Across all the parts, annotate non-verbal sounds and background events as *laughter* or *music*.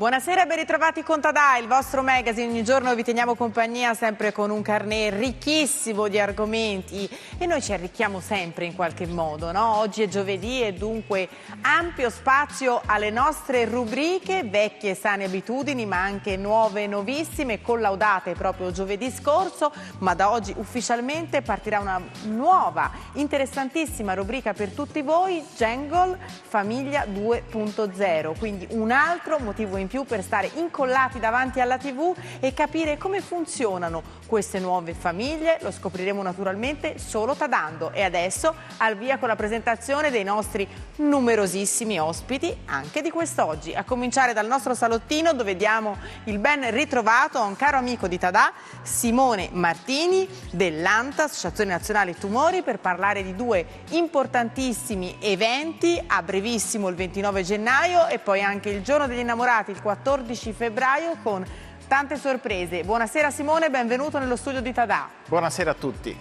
Buonasera, ben ritrovati con Tadà, il vostro magazine. Ogni giorno vi teniamo compagnia sempre con un carnet ricchissimo di argomenti e noi ci arricchiamo sempre in qualche modo. No? Oggi è giovedì e dunque ampio spazio alle nostre rubriche, vecchie e sane abitudini ma anche nuove e nuovissime, collaudate proprio giovedì scorso, ma da oggi ufficialmente partirà una nuova, interessantissima rubrica per tutti voi, Jangle Famiglia 2.0, quindi un altro motivo in più per stare incollati davanti alla TV e capire come funzionano queste nuove famiglie. Lo scopriremo naturalmente solo tadando. E adesso al via con la presentazione dei nostri numerosissimi ospiti anche di quest'oggi. A cominciare dal nostro salottino dove diamo il ben ritrovato a un caro amico di Tadà, Simone Martini dell'ANTA, Associazione Nazionale Tumori, per parlare di due importantissimi eventi a brevissimo il 29 gennaio e poi anche il giorno degli innamorati, 14 febbraio con tante sorprese. Buonasera Simone, benvenuto nello studio di Tadà. Buonasera a tutti.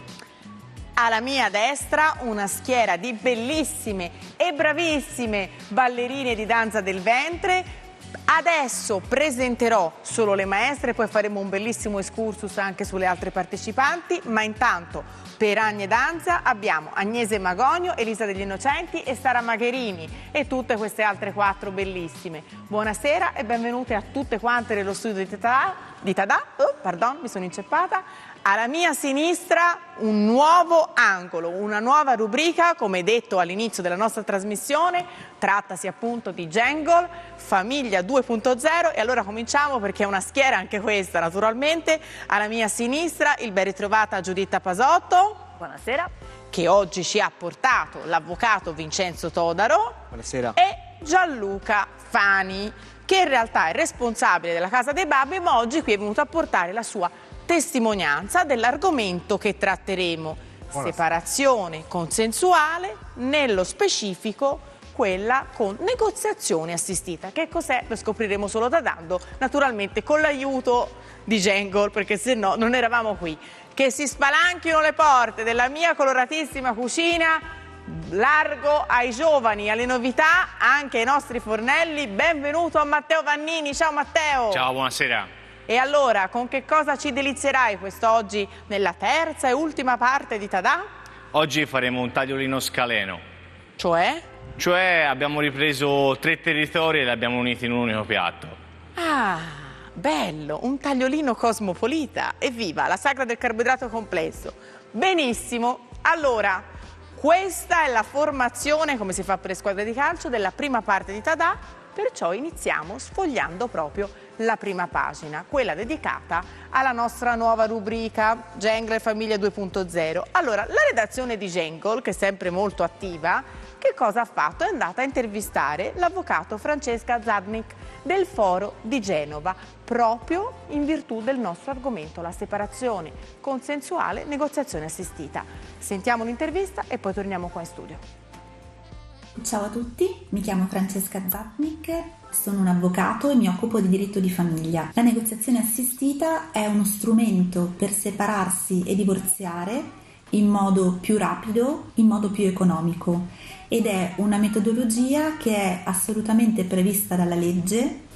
Alla mia destra una schiera di bellissime e bravissime ballerine di danza del ventre. Adesso presenterò solo le maestre, poi faremo un bellissimo excursus anche sulle altre partecipanti, ma intanto per Agne Danza abbiamo Agnese Magonio, Elisa degli Innocenti e Sara Magherini e tutte queste altre quattro bellissime. Buonasera e benvenute a tutte quante nello studio di Tadà. Di Tadà. Oh, pardon, mi sono inceppata. Alla mia sinistra un nuovo angolo, una nuova rubrica, come detto all'inizio della nostra trasmissione, trattasi appunto di Jangle, Famiglia 2.0 e allora cominciamo perché è una schiera anche questa naturalmente. Alla mia sinistra il ben ritrovata Giuditta Pasotto. Buonasera. Che oggi ci ha portato l'avvocato Vincenzo Todaro. Buonasera. E Gianluca Fani, che in realtà è responsabile della Casa dei Babbi, ma oggi qui è venuto a portare la sua testimonianza dell'argomento che tratteremo, Buonasera. separazione consensuale, nello specifico quella con negoziazione assistita. Che cos'è? Lo scopriremo solo da dando, naturalmente con l'aiuto di Jangle, perché se no non eravamo qui. Che si spalanchino le porte della mia coloratissima cucina, largo ai giovani, alle novità, anche ai nostri fornelli. Benvenuto a Matteo Vannini. Ciao Matteo. Ciao, buonasera. E allora, con che cosa ci delizierai quest'oggi nella terza e ultima parte di Tadà? Oggi faremo un tagliolino scaleno, Cioè? cioè abbiamo ripreso tre territori e li abbiamo uniti in un unico piatto. Ah, bello, un tagliolino cosmopolita. Evviva, la sagra del carboidrato complesso. Benissimo, allora, questa è la formazione, come si fa per le squadre di calcio, della prima parte di Tadà, perciò iniziamo sfogliando proprio la prima pagina, quella dedicata alla nostra nuova rubrica Jangle Famiglia 2.0. Allora, la redazione di Jangle, che è sempre molto attiva, che cosa ha fatto? È andata a intervistare l'avvocato Francesca Zadnik del Foro di Genova, proprio in virtù del nostro argomento, la separazione consensuale, negoziazione assistita. Sentiamo l'intervista e poi torniamo qua in studio. Ciao a tutti, mi chiamo Francesca Zatnik, sono un avvocato e mi occupo di diritto di famiglia. La negoziazione assistita è uno strumento per separarsi e divorziare in modo più rapido, in modo più economico ed è una metodologia che è assolutamente prevista dalla legge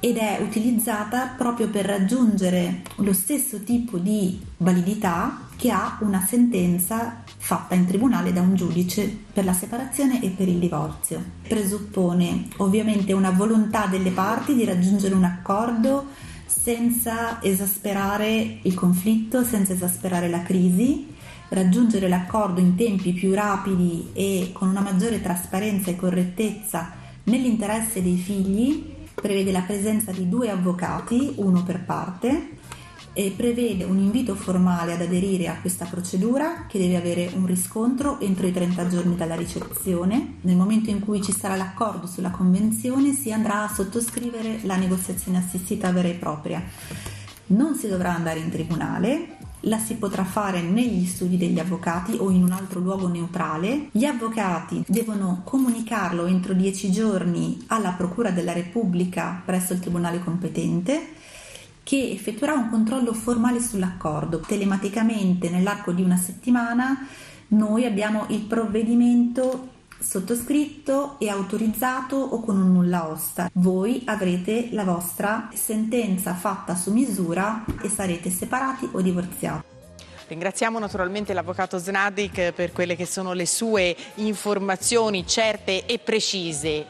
ed è utilizzata proprio per raggiungere lo stesso tipo di validità che ha una sentenza fatta in tribunale da un giudice per la separazione e per il divorzio. Presuppone ovviamente una volontà delle parti di raggiungere un accordo senza esasperare il conflitto, senza esasperare la crisi, raggiungere l'accordo in tempi più rapidi e con una maggiore trasparenza e correttezza nell'interesse dei figli, prevede la presenza di due avvocati, uno per parte, e prevede un invito formale ad aderire a questa procedura che deve avere un riscontro entro i 30 giorni dalla ricezione. Nel momento in cui ci sarà l'accordo sulla convenzione si andrà a sottoscrivere la negoziazione assistita vera e propria. Non si dovrà andare in tribunale, la si potrà fare negli studi degli avvocati o in un altro luogo neutrale. Gli avvocati devono comunicarlo entro 10 giorni alla Procura della Repubblica presso il Tribunale competente che effettuerà un controllo formale sull'accordo. Telematicamente nell'arco di una settimana noi abbiamo il provvedimento sottoscritto e autorizzato o con un nulla osta. Voi avrete la vostra sentenza fatta su misura e sarete separati o divorziati. Ringraziamo naturalmente l'avvocato Snadik per quelle che sono le sue informazioni certe e precise.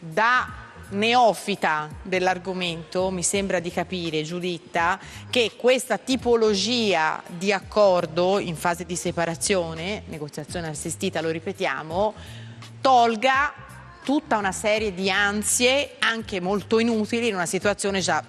Da neofita dell'argomento, mi sembra di capire, Giuditta, che questa tipologia di accordo in fase di separazione, negoziazione assistita, lo ripetiamo, tolga tutta una serie di ansie anche molto inutili in una situazione già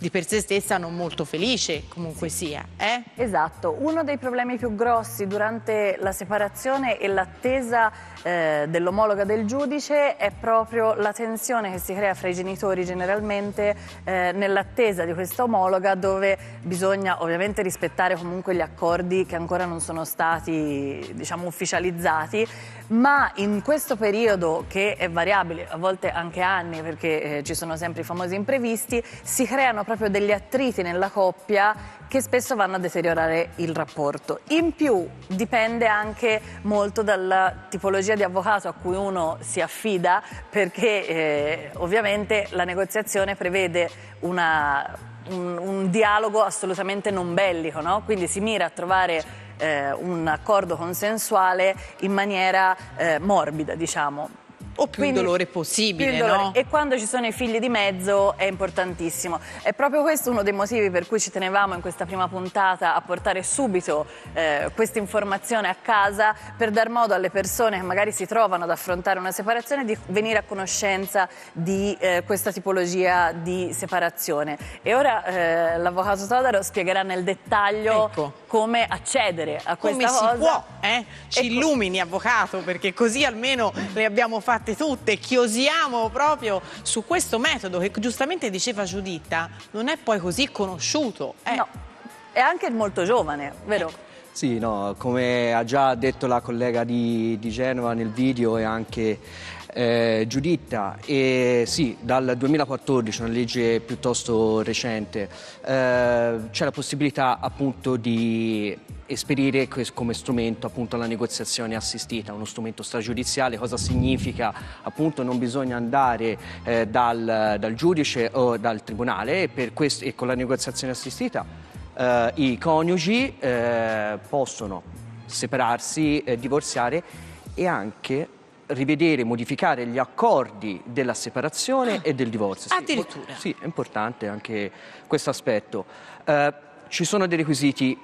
di per sé stessa non molto felice comunque sia. Eh? Esatto, uno dei problemi più grossi durante la separazione e l'attesa eh, dell'omologa del giudice è proprio la tensione che si crea fra i genitori generalmente eh, nell'attesa di questa omologa dove bisogna ovviamente rispettare comunque gli accordi che ancora non sono stati diciamo ufficializzati ma in questo periodo che è variabile, a volte anche anni perché eh, ci sono sempre i famosi imprevisti, si creano proprio degli attriti nella coppia che spesso vanno a deteriorare il rapporto. In più dipende anche molto dalla tipologia di avvocato a cui uno si affida perché eh, ovviamente la negoziazione prevede una, un, un, dialogo assolutamente non bellico, no? quindi si mira a trovare eh, un accordo consensuale in maniera eh, morbida, diciamo o più Quindi, dolore possibile. Più dolore. No? E quando ci sono i figli di mezzo è importantissimo. È proprio questo uno dei motivi per cui ci tenevamo in questa prima puntata a portare subito eh, questa informazione a casa per dar modo alle persone che magari si trovano ad affrontare una separazione di venire a conoscenza di eh, questa tipologia di separazione. E ora eh, l'avvocato Todaro spiegherà nel dettaglio ecco. come accedere a questa come cosa. Come si può, eh? Ci ecco. illumini avvocato perché così almeno le abbiamo fatte fatte tutte, chiosiamo proprio su questo metodo che giustamente diceva Giuditta, non è poi così conosciuto. Eh. No, è anche molto giovane, vero? Ecco. Sì, no, come ha già detto la collega di, di Genova nel video e anche eh, Giuditta, e sì, dal 2014, una legge piuttosto recente, eh, c'è la possibilità appunto di esperire come strumento appunto la negoziazione assistita, uno strumento stragiudiziale, cosa significa? Appunto non bisogna andare eh, dal, dal, giudice o dal tribunale e, questo, e con la negoziazione assistita eh, i coniugi eh, possono separarsi, eh, divorziare e anche rivedere, modificare gli accordi della separazione ah, e del divorzio. Addirittura? Sì, è importante anche questo aspetto. Eh, ci sono dei requisiti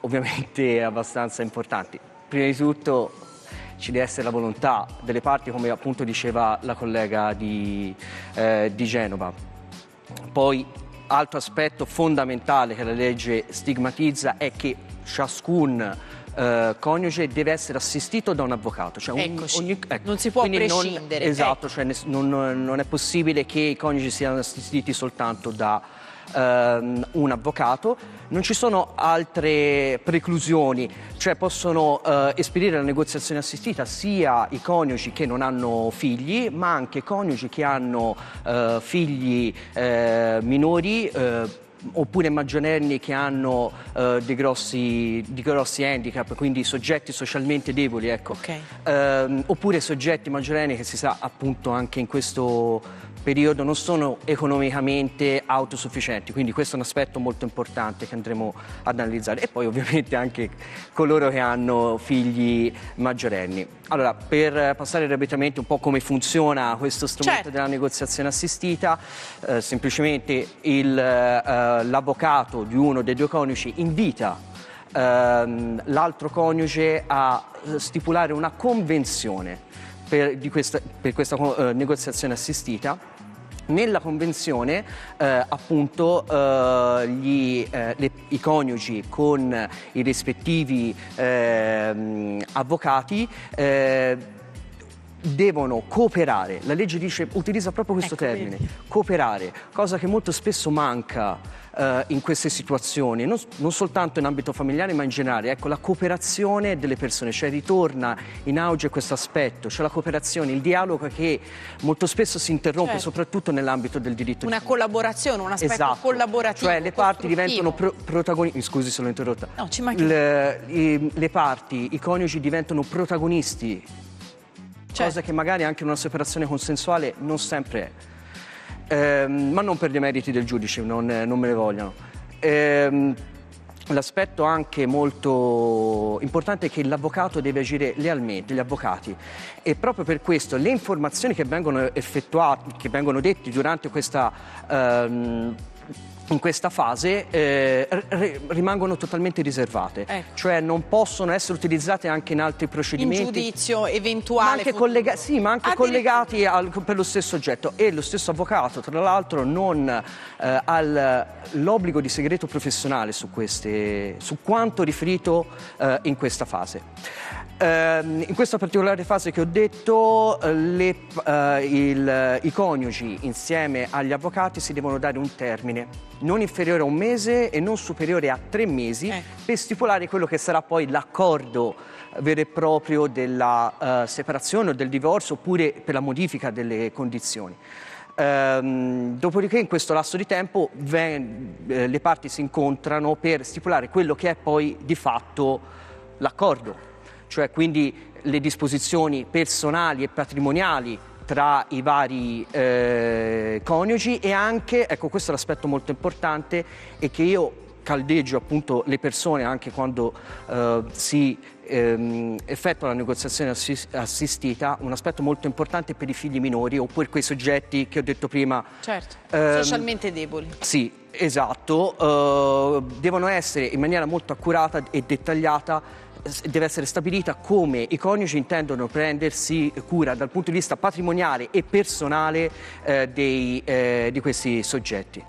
ovviamente *laughs* abbastanza importanti. Prima di tutto ci deve essere la volontà delle parti, come appunto diceva la collega di, eh, di Genova. Poi, altro aspetto fondamentale che la legge stigmatizza è che ciascun eh, coniuge deve essere assistito da un avvocato. Cioè un, ogni, ecco, non si può prescindere. Non, esatto, ecco. cioè non, non, è possibile che i coniugi siano assistiti soltanto da ehm, un avvocato. Non ci sono altre preclusioni, cioè possono eh, espedire la negoziazione assistita sia i coniugi che non hanno figli, ma anche coniugi che hanno eh, figli eh, minori oppure maggiorenni che hanno uh, dei, grossi, dei, grossi, handicap, quindi soggetti socialmente deboli, ecco. okay. uh, oppure soggetti maggiorenni che si sa appunto anche in questo periodo non sono economicamente autosufficienti, quindi questo è un aspetto molto importante che andremo ad analizzare e poi ovviamente anche coloro che hanno figli maggiorenni. Allora, per passare rapidamente un po' come funziona questo strumento certo. della negoziazione assistita, eh, semplicemente eh, l'avvocato di uno dei due coniugi invita ehm, l'altro coniuge a eh, stipulare una convenzione per, questa, per questa uh, negoziazione assistita. Nella convenzione eh, appunto eh, gli, eh, le, i coniugi con i rispettivi ehm, avvocati eh, devono cooperare. La legge dice, utilizza proprio questo ecco, termine, vedi. cooperare, cosa che molto spesso manca eh, in queste situazioni, non, non, soltanto in ambito familiare ma in generale, ecco la cooperazione delle persone, cioè ritorna in auge questo aspetto, cioè la cooperazione, il dialogo che molto spesso si interrompe certo. soprattutto nell'ambito del diritto. Una collaborazione, un aspetto esatto. collaborativo. Cioè le parti diventano pro protagonisti, scusi se l'ho interrotta, no, ci le, i, le parti, i coniugi diventano protagonisti cosa che magari anche in una separazione consensuale non sempre è. Ehm, ma non per dei meriti del giudice, non, non me ne vogliono. Ehm, L'aspetto anche molto importante è che l'avvocato deve agire lealmente, gli avvocati, e proprio per questo le informazioni che vengono effettuate, che vengono dette durante questa ehm, in questa fase eh, rimangono totalmente riservate, ecco. cioè non possono essere utilizzate anche in altri procedimenti. In giudizio eventuale. Ma anche, collega sì, ma anche collegati al, per lo stesso oggetto e lo stesso avvocato tra l'altro non eh, ha l'obbligo di segreto professionale su, queste, su quanto riferito eh, in questa fase. Uh, in questa particolare fase che ho detto, le, uh, il, i coniugi insieme agli avvocati si devono dare un termine non inferiore a un mese e non superiore a tre mesi eh. per stipulare quello che sarà poi l'accordo vero e proprio della uh, separazione o del divorzio oppure per la modifica delle condizioni. Ehm, dopodiché in questo lasso di tempo ven- eh, le parti si incontrano per stipulare quello che è poi di fatto l'accordo cioè quindi le disposizioni personali e patrimoniali tra i vari eh, coniugi e anche, ecco questo è l'aspetto molto importante, e che io caldeggio appunto le persone anche quando eh, si ehm, effettua la negoziazione assistita, un aspetto molto importante per i figli minori o per quei soggetti che ho detto prima. Certo, ehm, socialmente deboli. Sì, esatto, eh, devono essere in maniera molto accurata e dettagliata deve essere stabilita come i coniugi intendono prendersi cura dal punto di vista patrimoniale e personale eh, dei, eh, di questi soggetti.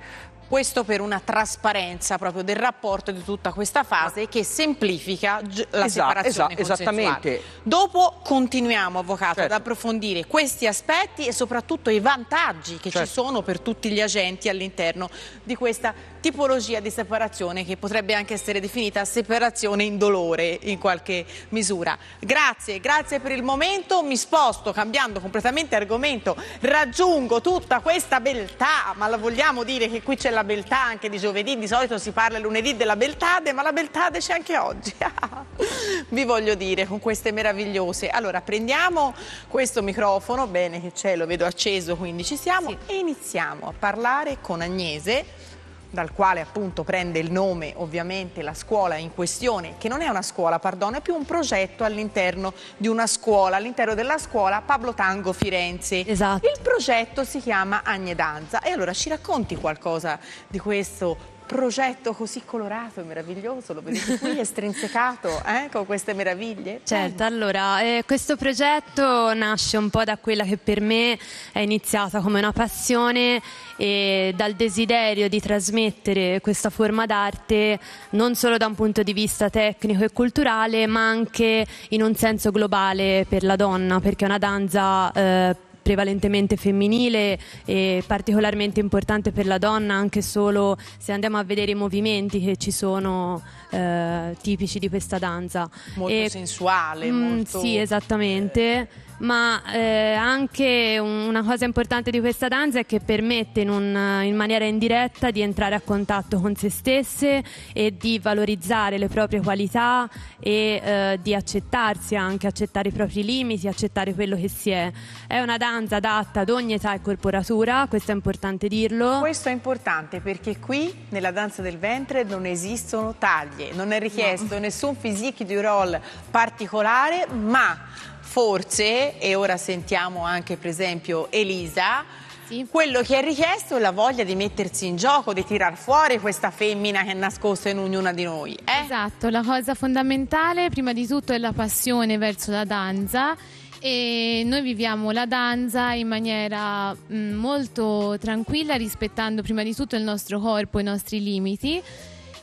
Questo per una trasparenza proprio del rapporto di tutta questa fase che semplifica la esatto, separazione esatto, Esattamente. Dopo continuiamo, Avvocato, certo. ad approfondire questi aspetti e soprattutto i vantaggi che certo. ci sono per tutti gli agenti all'interno di questa tipologia di separazione che potrebbe anche essere definita separazione indolore in qualche misura. Grazie, grazie per il momento, mi sposto cambiando completamente argomento, raggiungo tutta questa beltà, ma la vogliamo dire che qui c'è la beltà anche di giovedì, di solito si parla lunedì della beltade, ma la beltade c'è anche oggi. *laughs* Vi voglio dire con queste meravigliose. Allora prendiamo questo microfono, bene che c'è, lo vedo acceso, quindi ci siamo sì. e iniziamo a parlare con Agnese dal quale appunto prende il nome ovviamente la scuola in questione, che non è una scuola, perdono, è più un progetto all'interno di una scuola, all'interno della scuola Pablo Tango Firenze. Esatto. Il progetto si chiama Agne Danza e allora ci racconti qualcosa di questo progetto così colorato e meraviglioso, lo vedete qui estrinsecato eh, con queste meraviglie? Certo, allora eh, questo progetto nasce un po' da quella che per me è iniziata come una passione e dal desiderio di trasmettere questa forma d'arte non solo da un punto di vista tecnico e culturale ma anche in un senso globale per la donna perché è una danza eh, prevalentemente femminile e particolarmente importante per la donna anche solo se andiamo a vedere i movimenti che ci sono eh, tipici di questa danza. Molto e, sensuale. Mm, molto... Sì, esattamente ma eh, anche una cosa importante di questa danza è che permette in, un, in, maniera indiretta di entrare a contatto con se stesse e di valorizzare le proprie qualità e eh, di accettarsi anche, accettare i propri limiti, accettare quello che si è. È una danza adatta ad ogni età e corporatura, questo è importante dirlo. Questo è importante perché qui nella danza del ventre non esistono taglie, non è richiesto no. nessun physique du roll particolare, ma forse, e ora sentiamo anche per esempio Elisa, sì. quello che è richiesto è la voglia di mettersi in gioco, di tirar fuori questa femmina che è nascosta in ognuna di noi. Eh? Esatto, la cosa fondamentale prima di tutto è la passione verso la danza e noi viviamo la danza in maniera mh, mm, molto tranquilla rispettando prima di tutto il nostro corpo, i nostri limiti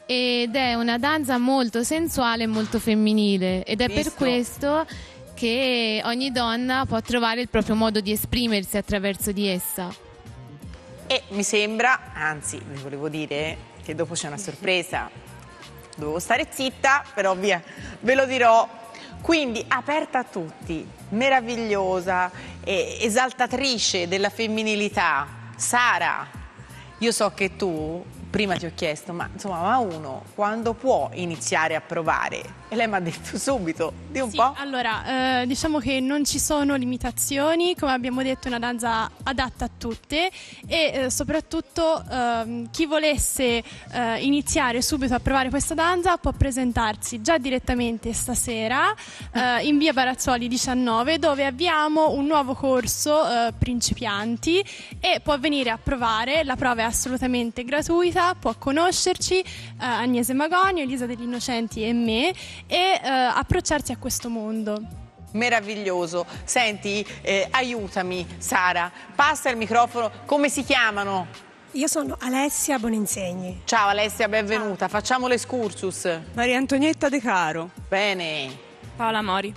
ed è una danza molto sensuale e molto femminile ed è Visto. per questo che ogni donna può trovare il proprio modo di esprimersi attraverso di essa. E mi sembra, anzi vi volevo dire che dopo c'è una sorpresa, dovevo stare zitta, però via, ve lo dirò. Quindi aperta a tutti, meravigliosa, esaltatrice della femminilità, Sara, io so che tu, prima ti ho chiesto, ma insomma, ma uno quando può iniziare a provare? E lei mi ha detto subito, di un Sì, po'. Allora, eh, diciamo che non ci sono limitazioni, come abbiamo detto è una danza adatta a tutte e eh, soprattutto ehm, chi volesse eh, iniziare subito a provare questa danza può presentarsi già direttamente stasera eh, in via Barazzoli 19 dove abbiamo un nuovo corso eh, principianti e può venire a provare, la prova è assolutamente gratuita, può conoscerci, eh, Agnese Magonio, Elisa degli Innocenti e me e eh, approcciarsi a questo mondo. Meraviglioso. Senti, eh, aiutami Sara, passa il microfono, come si chiamano? Io sono Alessia Boninsegni. Ciao Alessia, benvenuta. Facciamo l'escursus. Maria Antonietta De Caro. Bene. Paola Mori.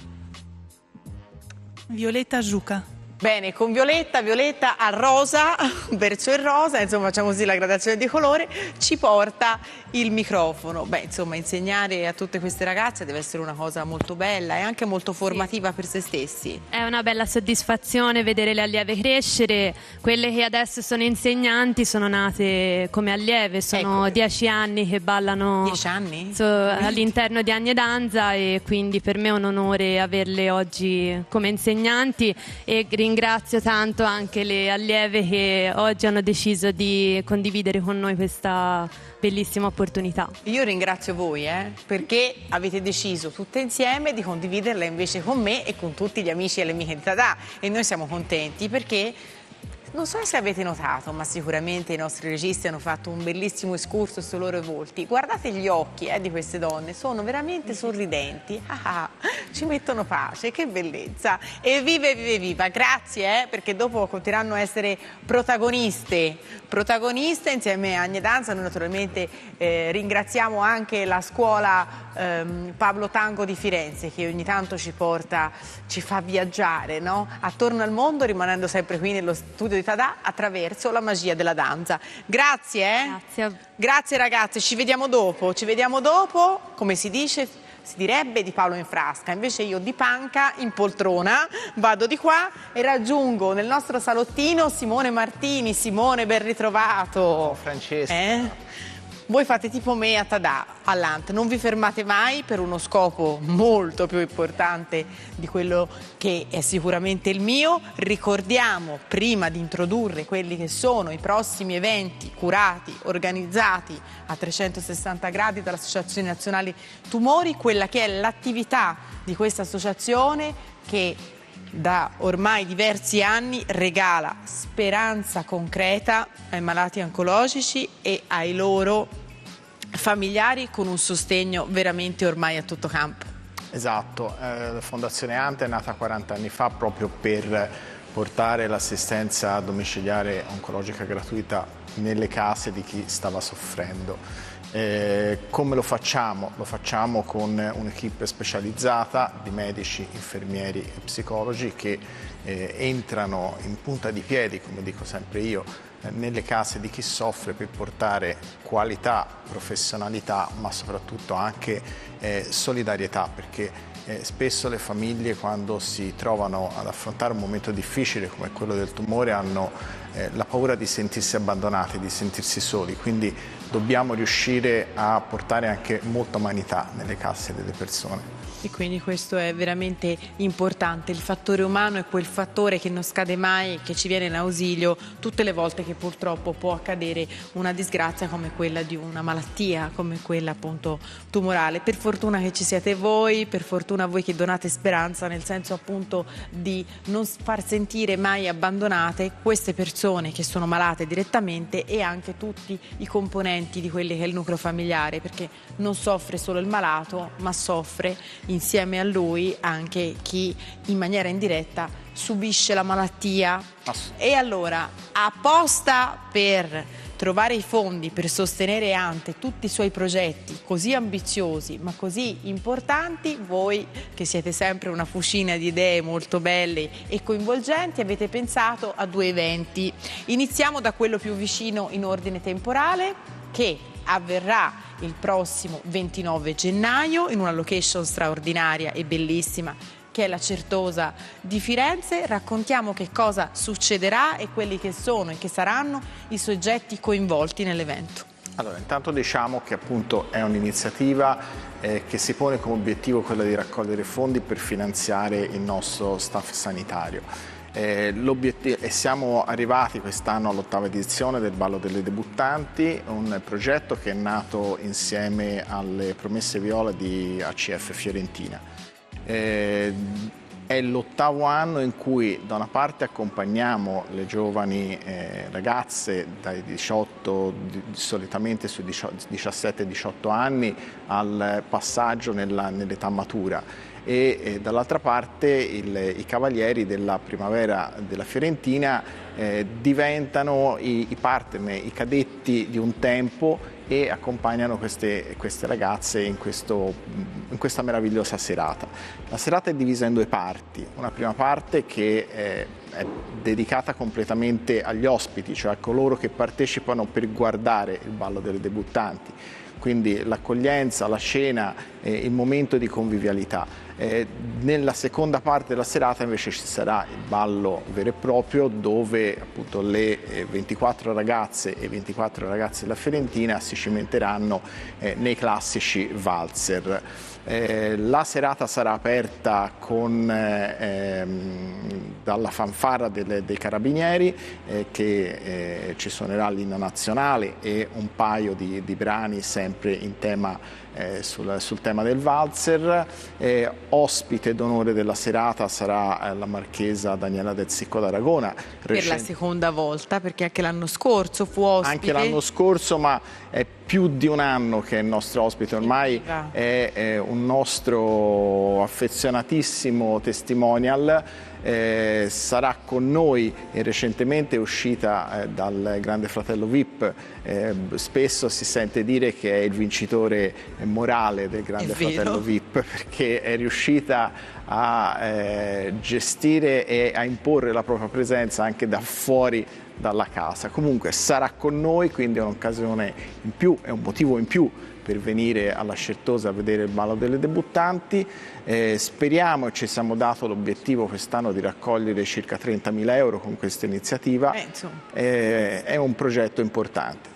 Violetta Giuca. Bene, con Violetta, Violetta a rosa, *laughs* verso il rosa, insomma facciamo così la gradazione di colore, ci porta il microfono. Beh, insomma, insegnare a tutte queste ragazze deve essere una cosa molto bella e anche molto formativa per se stessi. È una bella soddisfazione vedere le allieve crescere. Quelle che adesso sono insegnanti sono nate come allieve, sono Ecco. dieci anni che ballano Dieci anni? so- all'interno di Agne Danza e quindi per me è un onore averle oggi come insegnanti e ringrazio tanto anche le allieve che oggi hanno deciso di condividere con noi questa bellissima opportunità. Io ringrazio voi eh, perché avete deciso tutte insieme di condividerla invece con me e con tutti gli amici e le amiche di Tadà e noi siamo contenti perché non so se avete notato, ma sicuramente i nostri registi hanno fatto un bellissimo escurso sui loro volti. Guardate gli occhi eh, di queste donne, sono veramente sorridenti. Ah, ah, ci mettono pace, che bellezza. E viva, e viva. Grazie, eh, perché dopo continueranno a essere protagoniste. Protagoniste insieme a Agne Danza. Noi naturalmente eh, ringraziamo anche la scuola ehm, Pablo Tango di Firenze che ogni tanto ci porta, ci fa viaggiare no? attorno al mondo rimanendo sempre qui nello studio di Tadà attraverso la magia della danza. Grazie, eh? Grazie. Grazie ragazze, ci vediamo dopo, ci vediamo dopo, come si dice, si direbbe di Paolo in frasca, invece io di panca in poltrona vado di qua e raggiungo nel nostro salottino Simone Martini. Simone, ben ritrovato. Francesca. Eh? Voi fate tipo me a Tadà, all'Ant, non vi fermate mai per uno scopo molto più importante di quello che è sicuramente il mio. Ricordiamo, prima di introdurre quelli che sono i prossimi eventi curati, organizzati a 360 gradi dall'Associazione Nazionale Tumori, quella che è l'attività di questa associazione che da ormai diversi anni regala speranza concreta ai malati oncologici e ai loro familiari con un sostegno veramente ormai a tutto campo. Esatto, eh, la Fondazione Ante è nata 40 anni fa proprio per portare l'assistenza domiciliare oncologica gratuita nelle case di chi stava soffrendo. Eh, come lo facciamo? Lo facciamo con un'equipe specializzata di medici, infermieri e psicologi che eh, entrano in punta di piedi, come dico sempre io, nelle case di chi soffre per portare qualità, professionalità, ma soprattutto anche eh, solidarietà, perché eh, spesso le famiglie quando si trovano ad affrontare un momento difficile come quello del tumore hanno eh, la paura di sentirsi abbandonati, di sentirsi soli, quindi dobbiamo riuscire a portare anche molta umanità nelle case delle persone. E quindi questo è veramente importante. Il fattore umano è quel fattore che non scade mai, che ci viene in ausilio tutte le volte che purtroppo può accadere una disgrazia come quella di una malattia, come quella appunto tumorale. Per fortuna che ci siete voi, per fortuna voi che donate speranza, nel senso appunto di non far sentire mai abbandonate queste persone che sono malate direttamente e anche tutti i componenti di quelli che è il nucleo familiare, perché non soffre solo il malato, ma soffre insieme a lui anche chi in maniera indiretta subisce la malattia. E allora, apposta per trovare i fondi per sostenere Ante tutti i suoi progetti così ambiziosi ma così importanti, voi che siete sempre una fucina di idee molto belle e coinvolgenti avete pensato a due eventi. Iniziamo da quello più vicino in ordine temporale che avverrà il prossimo 29 gennaio in una location straordinaria e bellissima che è la Certosa di Firenze. Raccontiamo che cosa succederà e quelli che sono e che saranno i soggetti coinvolti nell'evento. Allora, intanto diciamo che appunto è un'iniziativa eh, che si pone come obiettivo quella di raccogliere fondi per finanziare il nostro staff sanitario. Eh, e siamo arrivati quest'anno all'ottava edizione del Ballo delle Debuttanti, un progetto che è nato insieme alle promesse viola di ACF Fiorentina. Eh, è l'ottavo anno in cui da una parte accompagniamo le giovani eh, ragazze dai 18, di, solitamente sui 17-18 anni, al passaggio nell'età matura e, e dall'altra parte il, i cavalieri della primavera della Fiorentina eh, diventano i, i partner, i cadetti di un tempo e accompagnano queste, queste ragazze in, questo, in, questa meravigliosa serata. La serata è divisa in due parti, una prima parte che è, è dedicata completamente agli ospiti, cioè a coloro che partecipano per guardare il ballo delle debuttanti, quindi l'accoglienza, la scena, eh, il momento di convivialità. Eh, nella seconda parte della serata invece ci sarà il ballo vero e proprio dove appunto le 24 eh, ragazze e 24 ragazzi della Fiorentina si cimenteranno eh, nei classici valzer. Eh, la serata sarà aperta con, eh, ehm, dalla fanfara delle, dei carabinieri eh, che eh, ci suonerà l'inno nazionale e un paio di, di brani sempre in tema eh, sul, sul, tema del valzer. Eh, ospite d'onore della serata sarà eh, la marchesa Daniela del Sicco d'Aragona. Per la seconda volta, perché anche l'anno scorso fu ospite. Anche l'anno scorso, ma è più di un anno che è il nostro ospite, ormai è, è un nostro affezionatissimo testimonial eh, sarà con noi e recentemente è uscita eh, dal Grande Fratello VIP, eh, spesso si sente dire che è il vincitore morale del Grande Fratello VIP perché è riuscita a eh, gestire e a imporre la propria presenza anche da fuori dalla casa. Comunque sarà con noi, quindi è un'occasione in più, è un motivo in più per venire alla Certosa a vedere il ballo delle debuttanti. Eh, speriamo e ci siamo dato l'obiettivo quest'anno di raccogliere circa 30.000 euro con questa iniziativa. Eh, eh, è un progetto importante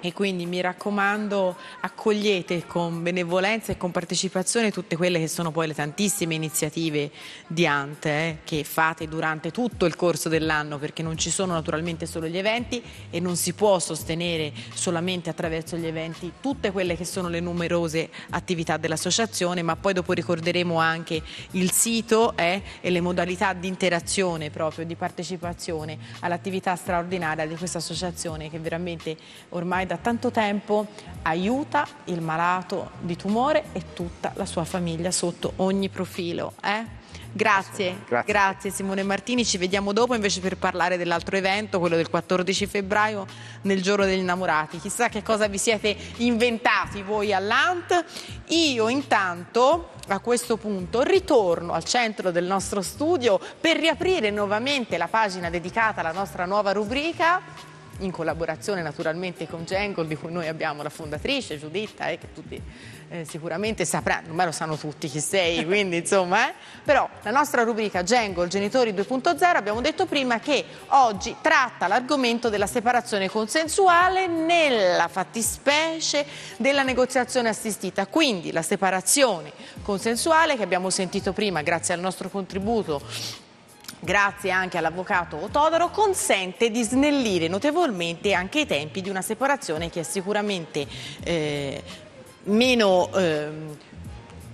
e quindi mi raccomando accogliete con benevolenza e con partecipazione tutte quelle che sono poi le tantissime iniziative di Ante eh, che fate durante tutto il corso dell'anno perché non ci sono naturalmente solo gli eventi e non si può sostenere solamente attraverso gli eventi tutte quelle che sono le numerose attività dell'associazione ma poi dopo ricorderemo anche il sito eh, e le modalità di interazione proprio di partecipazione all'attività straordinaria di questa associazione che veramente ormai da tanto tempo aiuta il malato di tumore e tutta la sua famiglia sotto ogni profilo. Eh? Grazie, grazie, grazie. Simone Martini, ci vediamo dopo invece per parlare dell'altro evento, quello del 14 febbraio nel giorno degli innamorati. Chissà che cosa vi siete inventati voi all'ANT. Io intanto a questo punto ritorno al centro del nostro studio per riaprire nuovamente la pagina dedicata alla nostra nuova rubrica in collaborazione naturalmente con Gengol, di cui noi abbiamo la fondatrice Giuditta, eh, che tutti eh, sicuramente sapranno, ma lo sanno tutti chi sei, *laughs* quindi insomma, eh. però la nostra rubrica Gengol Genitori 2.0 abbiamo detto prima che oggi tratta l'argomento della separazione consensuale nella fattispecie della negoziazione assistita, quindi la separazione consensuale che abbiamo sentito prima grazie al nostro contributo grazie anche all'avvocato Todoro, consente di snellire notevolmente anche i tempi di una separazione che è sicuramente eh, meno... Eh,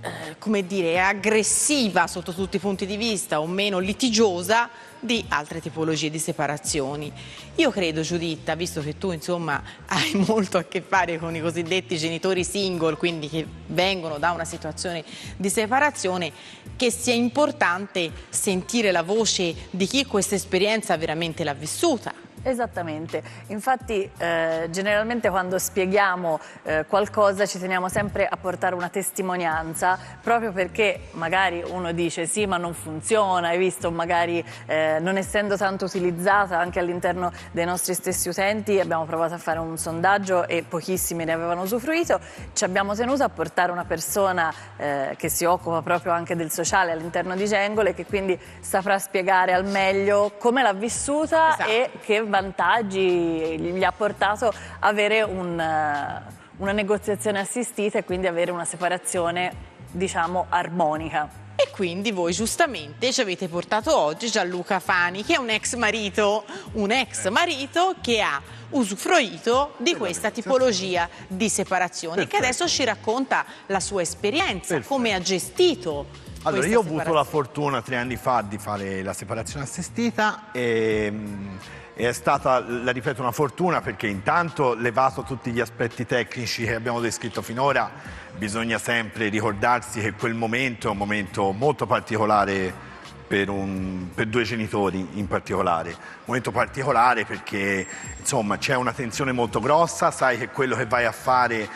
eh, come dire, aggressiva sotto tutti i punti di vista o meno litigiosa di altre tipologie di separazioni. Io credo, Giuditta, visto che tu insomma *laughs* hai molto a che fare con i cosiddetti genitori single, quindi che vengono da una situazione di separazione, che sia importante sentire la voce di chi questa esperienza veramente l'ha vissuta Esattamente, infatti eh, generalmente quando spieghiamo eh, qualcosa ci teniamo sempre a portare una testimonianza proprio perché magari uno dice sì ma non funziona, hai visto magari eh, non essendo tanto utilizzata anche all'interno dei nostri stessi utenti abbiamo provato a fare un sondaggio e pochissimi ne avevano usufruito, ci abbiamo tenuto a portare una persona eh, che si occupa proprio anche del sociale all'interno di Gengole che quindi saprà spiegare al meglio come l'ha vissuta esatto. e che va vantaggi gli ha portato avere un, eh, una negoziazione assistita e quindi avere una separazione, diciamo, armonica. E quindi voi giustamente ci avete portato oggi Gianluca Fani, che è un ex marito, un ex marito che ha usufruito di questa tipologia di separazione, che Perfetto. adesso ci racconta la sua esperienza, come ha gestito Allora, io ho avuto la fortuna tre anni fa di fare la separazione assistita e, mm, e è stata, la ripeto, una fortuna perché intanto, levato tutti gli aspetti tecnici che abbiamo descritto finora, bisogna sempre ricordarsi che quel momento è un momento molto particolare per, un- per due genitori in particolare. Un momento particolare perché insomma c'è una tensione molto grossa, sai che quello che vai a fare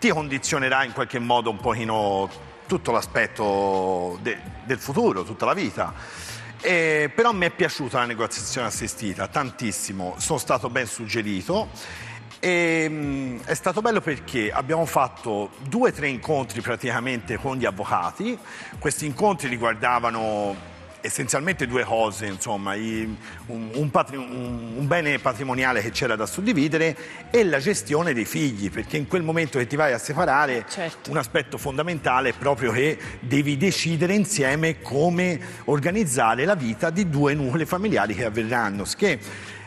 ti condizionerà in qualche modo un pochino tutto l'aspetto de- del futuro, tutta la vita. Eh, però mi è piaciuta la negoziazione assistita tantissimo, sono stato ben suggerito e mm, è stato bello perché abbiamo fatto due o tre incontri praticamente con gli avvocati. Questi incontri riguardavano essenzialmente due cose, insomma, i- un, un patri- un- un bene patrimoniale che c'era da suddividere e la gestione dei figli, perché in quel momento che ti vai a separare un aspetto fondamentale è proprio che devi decidere insieme come organizzare la vita di due nuclei familiari che avverranno. Che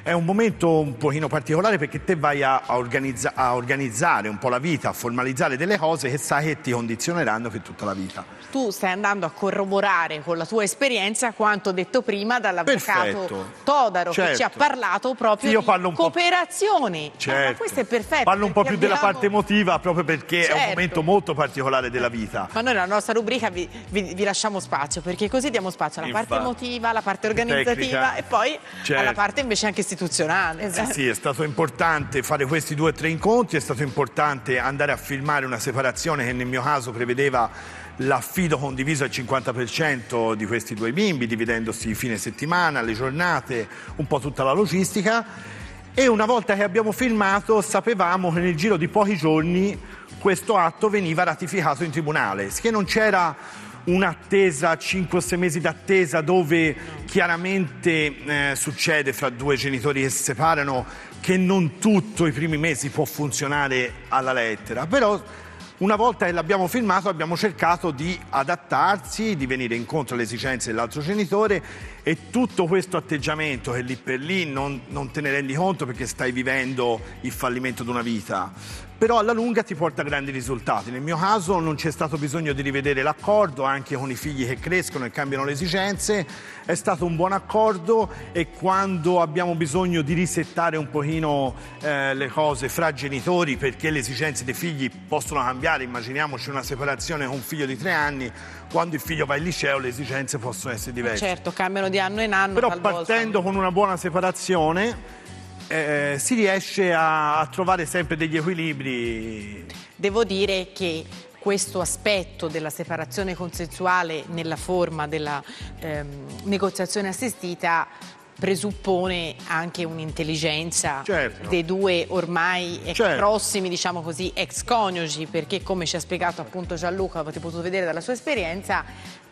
è un momento un pochino particolare perché te vai a, organizza- a organizzare un po' la vita, a formalizzare delle cose che sai che ti condizioneranno per tutta la vita. Tu stai andando a corroborare con la tua esperienza quanto detto prima dall'avvocato. Todaro che Certo. ci ha parlato proprio io di parlo cooperazione. Eh, ma Certo. questo è perfetto. Parlo un po' più perché della abbiamo- parte emotiva proprio perché è un Certo. momento molto particolare della vita. Ma noi nella nostra rubrica vi, vi- vi lasciamo spazio perché così diamo spazio alla parte Infatti. emotiva, alla parte organizzativa Tecnica. e poi Certo. alla parte invece anche istituzionale. Sì, sì, è stato importante fare questi due o tre incontri, è stato importante andare a filmare una separazione che nel mio caso prevedeva l'affido condiviso al 50% di questi due bimbi, dividendosi fine settimana, le giornate, un po' tutta la logistica. E una volta che abbiamo filmato sapevamo che nel giro di pochi giorni questo atto veniva ratificato in tribunale, che non c'era un'attesa, 5 o 6 mesi d'attesa dove chiaramente eh, succede fra due genitori che si separano che non tutto i primi mesi può funzionare alla lettera, però una volta che l'abbiamo filmato abbiamo cercato di adattarsi, di venire incontro alle esigenze dell'altro genitore e tutto questo atteggiamento che lì per lì non, non te ne rendi conto perché stai vivendo il fallimento di una vita, però alla lunga ti porta a grandi risultati. Nel mio caso non c'è stato bisogno di rivedere l'accordo anche con i figli che crescono e cambiano le esigenze, è stato un buon accordo e quando abbiamo bisogno di risettare un pochino eh, le cose fra genitori perché le esigenze dei figli possono cambiare, immaginiamoci una separazione con un figlio di tre anni, quando il figlio va in liceo le esigenze possono essere diverse. Certo, cambiano di anno in anno. Però talvolta. partendo con una buona separazione eh, si riesce a, a trovare sempre degli equilibri. Devo dire che questo aspetto della separazione consensuale nella forma della ehm, negoziazione assistita presuppone anche un'intelligenza Certo. dei due ormai ex- Certo. prossimi, diciamo così, ex coniugi, perché come ci ha spiegato appunto Gianluca, avete potuto vedere dalla sua esperienza,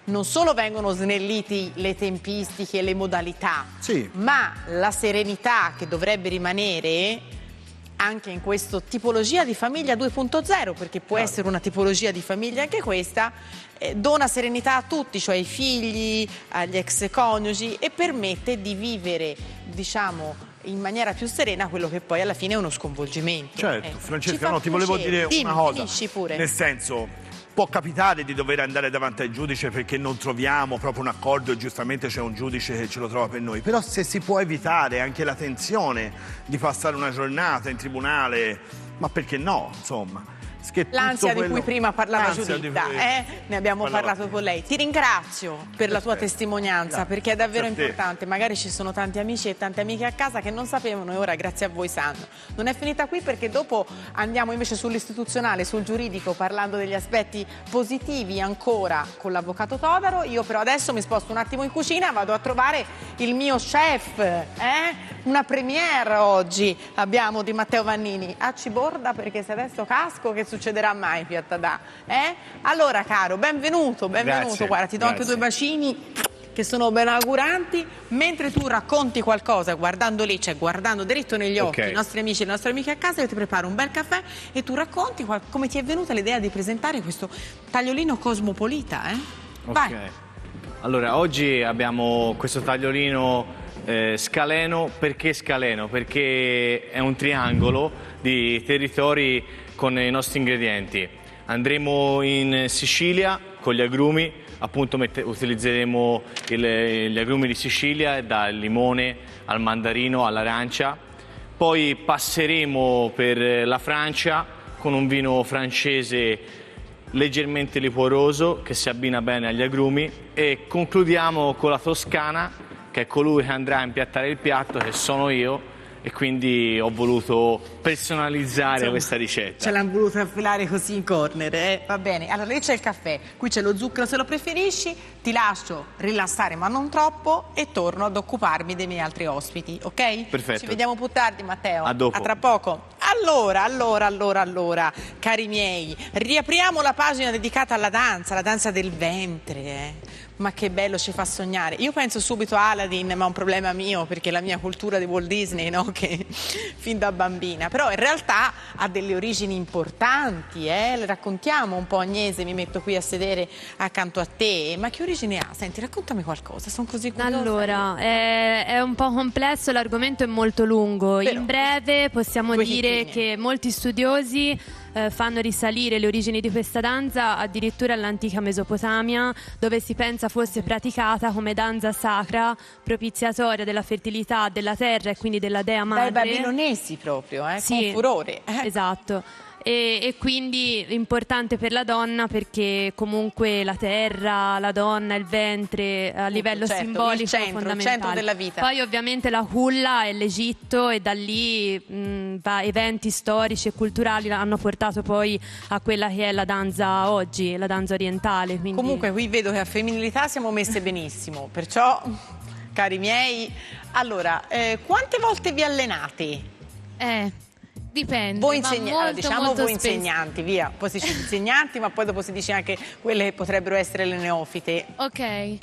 non solo vengono snelliti le tempistiche e le modalità, Sì. ma la serenità che dovrebbe rimanere anche in questa tipologia di famiglia 2.0, perché può essere una tipologia di famiglia anche questa, eh, dona serenità a tutti, cioè ai figli, agli ex coniugi e permette di vivere, diciamo, in maniera più serena quello che poi alla fine è uno sconvolgimento. Certo. Ci Francesca, no, ti volevo dire Dimmi, una cosa. pure. Nel senso, può capitare di dover andare davanti al giudice perché non troviamo proprio un accordo e giustamente c'è un giudice che ce lo trova per noi. Però se si può evitare anche la tensione di passare una giornata in tribunale, ma perché no, insomma. L'ansia di quello- cui prima parlava di Giuditta, cui eh? ne abbiamo parlava parlato prima. con lei. Ti ringrazio per la tua testimonianza perché è davvero importante. Magari ci sono tanti amici e tante amiche a casa che non sapevano e ora grazie a voi sanno. Non è finita qui perché dopo andiamo invece sull'istituzionale, sul giuridico, parlando degli aspetti positivi ancora con l'avvocato Todaro. Io però adesso mi sposto un attimo in cucina, vado a trovare il mio chef. eh? Una premiere oggi abbiamo di Matteo Vannini a Ciborda perché se adesso casco che succederà mai Piattadà? Eh? Allora caro, benvenuto, benvenuto. Grazie, Guarda, ti do anche grazie. due bacini che sono benauguranti, mentre tu racconti qualcosa guardando lì, cioè guardando dritto negli occhi Ok. i nostri amici e le nostre amiche a casa, io ti preparo un bel caffè e tu racconti come ti è venuta l'idea di presentare questo tagliolino cosmopolita, eh? Vai. Ok. Allora, oggi abbiamo questo tagliolino eh, scaleno. Perché scaleno? Perché è un triangolo di territori con i nostri ingredienti. Andremo in Sicilia con gli agrumi, appunto mette- utilizzeremo il- gli agrumi di Sicilia, dal limone al mandarino all'arancia. Poi passeremo per la Francia con un vino francese leggermente liquoroso che si abbina bene agli agrumi e concludiamo con la Toscana che è colui che andrà a impiattare il piatto che sono io e quindi ho voluto personalizzare questa ricetta. Ce l'hanno voluto affilare così in corner, eh? va bene. Allora lì c'è il caffè, qui c'è lo zucchero se lo preferisci, ti lascio rilassare ma non troppo e torno ad occuparmi dei miei altri ospiti, ok? Perfetto. Ci vediamo più tardi Matteo. A dopo. tra poco. Allora, allora, allora, allora, cari miei, riapriamo la pagina dedicata alla danza, la danza del ventre, eh? Ma che bello, ci fa sognare. Io penso subito a Aladdin, ma è un problema mio perché la mia cultura di Walt Disney, no? *laughs* Che fin da bambina. Però in realtà ha delle origini importanti, eh? Le raccontiamo un po' Agnese, mi metto qui a sedere accanto a te. Ma che origine ha? Senti, raccontami qualcosa, sono così curiosa. Allora, è, è un po' complesso, l'argomento è molto lungo. Però- In breve possiamo dire che molti studiosi eh, fanno risalire le origini di questa danza addirittura all'antica Mesopotamia, dove si pensa fosse praticata come danza sacra, propiziatoria della fertilità della terra e quindi della dea Dai madre. babilonesi proprio, eh? Sì. Con furore. eh. Esatto. E, e quindi importante per la donna perché comunque la terra, la donna, il ventre a livello certo, il simbolico centro, il è fondamentale. centro della vita. Poi ovviamente la culla è l'Egitto e da lì mh, va- eventi storici e culturali hanno portato poi a quella che è la danza oggi, la danza orientale. Quindi... Comunque qui vedo che a femminilità siamo messe benissimo, perciò cari miei, allora, eh, quante volte vi allenate? Eh, dipende. Voi insegna- molto, diciamo voi insegnanti, via, poi si dice insegnanti, ma poi dopo si dice anche quelle che potrebbero essere le neofite. Ok. Ci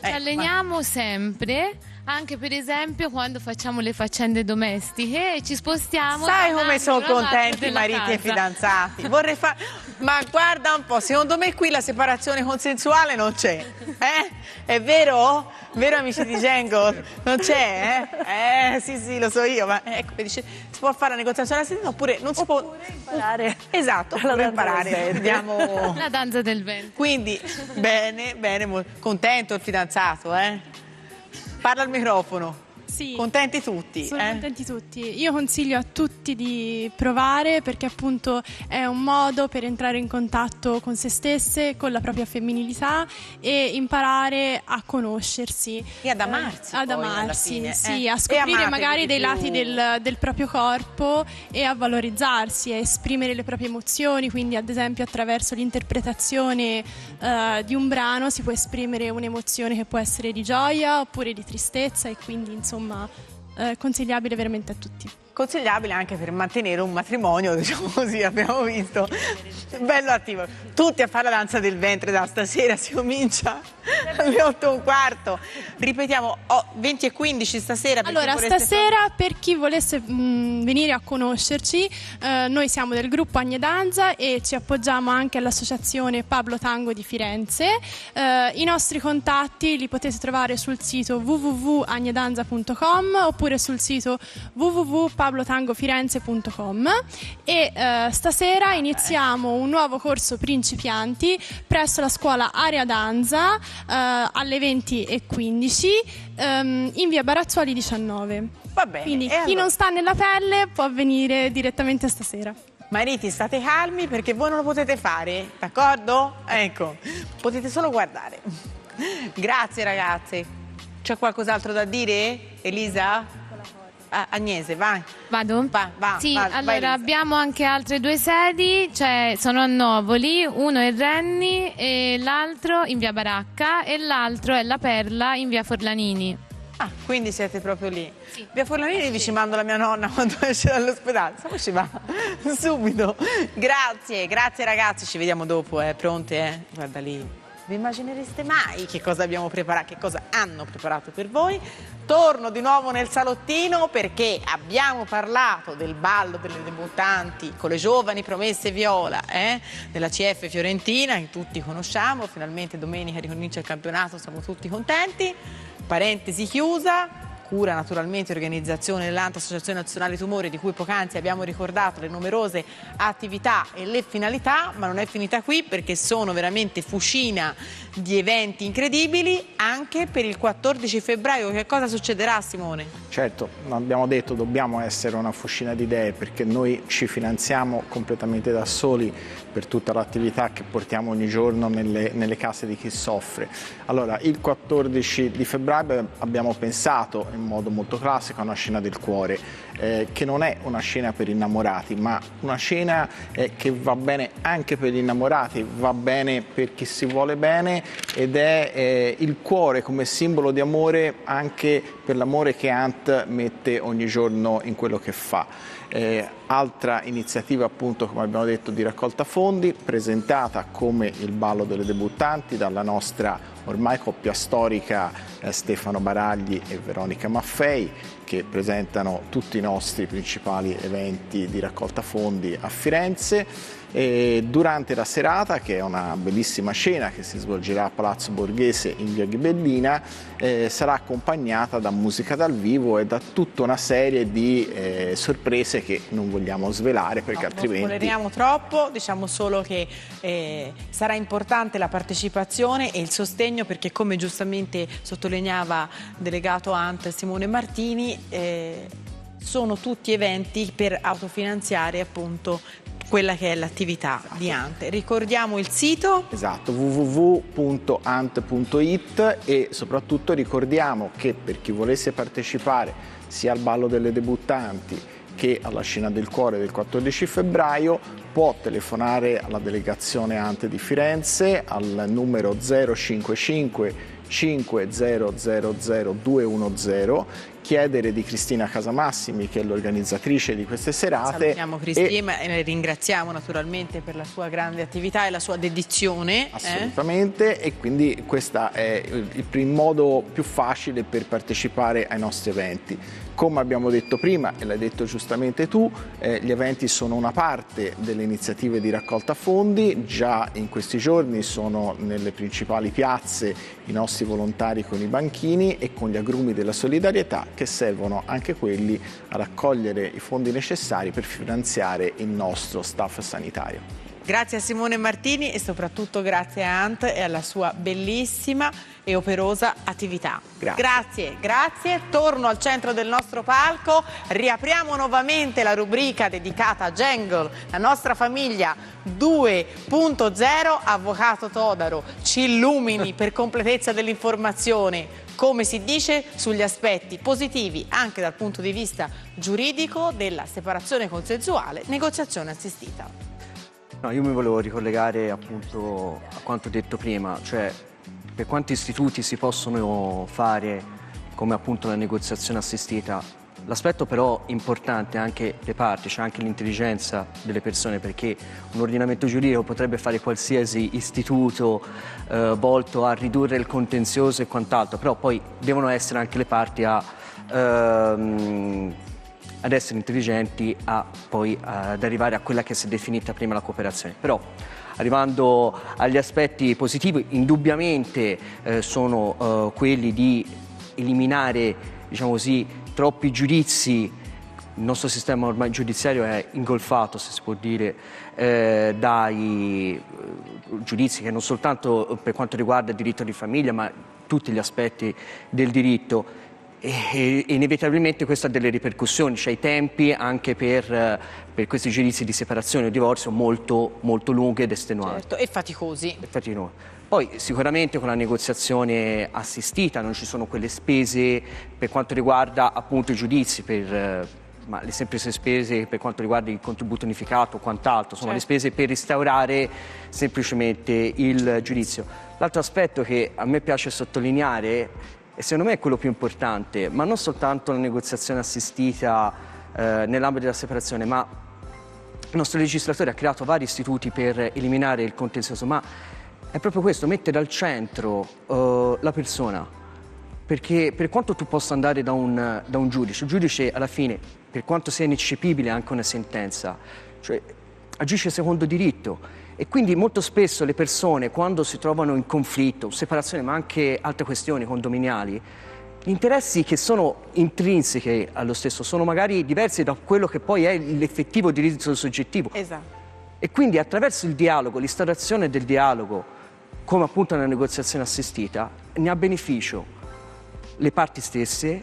Eh, alleniamo sempre, anche per esempio quando facciamo le faccende domestiche e ci spostiamo. Sai come sono contenti i mariti e casa. fidanzati? Vorrei fa- Ma guarda un po', secondo me qui la separazione consensuale non c'è. Eh? È vero? Vero amici di Django? Non c'è, eh? Eh, sì, sì, lo so io, ma ecco, mi dice, si può fare la negoziazione alla seduta oppure non si può... imparare Esatto, la oppure imparare. Vediamo... La danza del vento. Quindi, bene, bene, contento il fidanzato, eh? Parla al microfono. Sì. Contenti tutti, Sono eh? contenti tutti. Io consiglio a tutti di provare perché appunto è un modo per entrare in contatto con se stesse, con la propria femminilità e imparare a conoscersi. E ad amarsi ad poi, alla amarsi, fine, sì, eh. a scoprire magari dei lati del, del proprio corpo e a valorizzarsi, a esprimere le proprie emozioni, quindi ad esempio attraverso l'interpretazione eh, di un brano si può esprimere un'emozione che può essere di gioia oppure di tristezza e quindi insomma eh, consigliabile veramente a tutti. Consigliabile anche per mantenere un matrimonio, *laughs* diciamo così, abbiamo visto. Bello attivo. Tutti a fare la danza del ventre da stasera, si comincia alle 8 e un quarto. Ripetiamo, oh, 20 e 15 stasera. Allora, stasera per chi volesse mh, venire a conoscerci, eh, noi siamo del gruppo Agne Danza e ci appoggiamo anche all'associazione Pablo Tango di Firenze. Eh, I nostri contatti li potete trovare sul sito www.agnedanza.com oppure sul sito www.pablotangofirenze.com e eh, stasera iniziamo un nuovo corso principianti presso la scuola Area Danza eh, alle 20.15 ehm, in via Barazzuoli 19. Va bene. Quindi chi allora? non sta nella pelle può venire direttamente stasera. Mariti, state calmi perché voi non lo potete fare, d'accordo? Ecco, potete solo guardare. *laughs* Grazie ragazze. C'è qualcos'altro da dire? Elisa? Ah, Agnese, vai. Vado? Va, va, Sì, va, vai, allora Elisa. abbiamo anche altre due sedi, cioè sono a Novoli, uno è Renni e l'altro in via Baracca e l'altro è La Perla in via Forlanini. Ah, quindi siete proprio lì. Via Forlanini vi ci mando la mia nonna *laughs* quando esce dall'ospedale. Insomma ci va *laughs* subito. Grazie, grazie ragazzi, ci vediamo dopo, eh. Pronte, eh? Guarda lì. Vi immaginereste mai che cosa abbiamo preparato, che cosa hanno preparato per voi. Torno di nuovo nel salottino perché abbiamo parlato del ballo delle debuttanti con le giovani promesse viola eh, della CF Fiorentina che tutti conosciamo, finalmente domenica ricomincia il campionato, siamo tutti contenti. Parentesi chiusa, cura naturalmente organizzazione dell'ANTA Associazione Nazionale Tumori di cui poc'anzi abbiamo ricordato le numerose attività e le finalità, ma non è finita qui perché sono veramente fucina di eventi incredibili anche per il 14 febbraio. Che cosa succederà Simone? Certo, abbiamo detto dobbiamo essere una fucina di idee perché noi ci finanziamo completamente da soli per tutta l'attività che portiamo ogni giorno nelle, nelle case di chi soffre. Allora, il 14 di febbraio abbiamo pensato in modo molto classico una scena del cuore, eh, che non è una scena per innamorati, ma una scena eh, che va bene anche per gli innamorati, va bene per chi si vuole bene ed è eh, il cuore come simbolo di amore anche per l'amore che Ant mette ogni giorno in quello che fa. Eh, altra iniziativa appunto come abbiamo detto di raccolta fondi presentata come il ballo delle debuttanti dalla nostra ormai coppia storica eh, Stefano Baragli e Veronica Maffei che presentano tutti i nostri principali eventi di raccolta fondi a Firenze e durante la serata, che è una bellissima scena che si svolgerà a Palazzo Borghese in via Ghibellina, eh, sarà accompagnata da musica dal vivo e da tutta una serie di eh, sorprese che non vogliamo svelare perché no, altrimenti... Non spoileriamo troppo, diciamo solo che eh, sarà importante la partecipazione e il sostegno perché come giustamente sottolineava il delegato Ant Simone Martini, eh, sono tutti eventi per autofinanziare appunto quella che è l'attività di Ante. Ricordiamo il sito? Esatto, www.ant.it e soprattutto ricordiamo che per chi volesse partecipare sia al ballo delle debuttanti che alla scena del cuore del 14 febbraio può telefonare alla delegazione Ante di Firenze al numero 055 500 210 chiedere di Cristina Casamassimi, che è l'organizzatrice di queste serate. Salutiamo Cristina e la ringraziamo naturalmente per la sua grande attività e la sua dedizione. Eh. Assolutamente, eh? e quindi questo è il, il modo più facile per partecipare ai nostri eventi. Come abbiamo detto prima, e l'hai detto giustamente tu, eh, gli eventi sono una parte delle iniziative di raccolta fondi, già in questi giorni sono nelle principali piazze i nostri volontari con i banchini e con gli agrumi della solidarietà che servono anche quelli a raccogliere i fondi necessari per finanziare il nostro staff sanitario. Grazie a Simone Martini e soprattutto grazie a Ant e alla sua bellissima e operosa attività. Grazie. grazie, grazie. Torno al centro del nostro palco, riapriamo nuovamente la rubrica dedicata a Jangle, la nostra famiglia 2.0, Avvocato Todaro, ci illumini per completezza dell'informazione come si dice, sugli aspetti positivi anche dal punto di vista giuridico della separazione consensuale, negoziazione assistita. No, io mi volevo ricollegare appunto a quanto detto prima, cioè per quanti istituti si possono fare come appunto la negoziazione assistita L'aspetto però importante anche le parti, c'è anche l'intelligenza delle persone perché un ordinamento giuridico potrebbe fare qualsiasi istituto eh, volto a ridurre il contenzioso e quant'altro, però poi devono essere anche le parti a, ehm, ad essere intelligenti a poi ad arrivare a quella che si è definita prima la cooperazione. Però arrivando agli aspetti positivi, indubbiamente eh, sono eh, quelli di eliminare diciamo così, troppi giudizi, il nostro sistema ormai giudiziario è ingolfato, se si può dire, eh, dai eh, giudizi che non soltanto per quanto riguarda il diritto di famiglia, ma tutti gli aspetti del diritto. E, inevitabilmente questo ha delle ripercussioni, cioè i tempi anche per, eh, per questi giudizi di separazione o divorzio molto, molto lunghi ed estenuanti. Certo, e faticosi. E faticosi. Poi sicuramente con la negoziazione assistita non ci sono quelle spese per quanto riguarda appunto i giudizi, per, eh, ma le semplici spese per quanto riguarda il contributo unificato o quant'altro, sono certo. le spese per restaurare semplicemente il giudizio. L'altro aspetto che a me piace sottolineare e secondo me è quello più importante, ma non soltanto la negoziazione assistita eh, nell'ambito della separazione, ma il nostro legislatore ha creato vari istituti per eliminare il contenzioso, ma è proprio questo, mettere al centro eh, la persona. Perché per quanto tu possa andare da un, da un giudice, il giudice alla fine, per quanto sia ineccepibile anche una sentenza, cioè, agisce secondo diritto e quindi molto spesso le persone quando si trovano in conflitto, separazione ma anche altre questioni condominiali, gli interessi che sono intrinseche allo stesso sono magari diversi da quello che poi è l'effettivo diritto soggettivo. Esatto. E quindi attraverso il dialogo, l'instaurazione del dialogo, come appunto nella negoziazione assistita, ne ha beneficio le parti stesse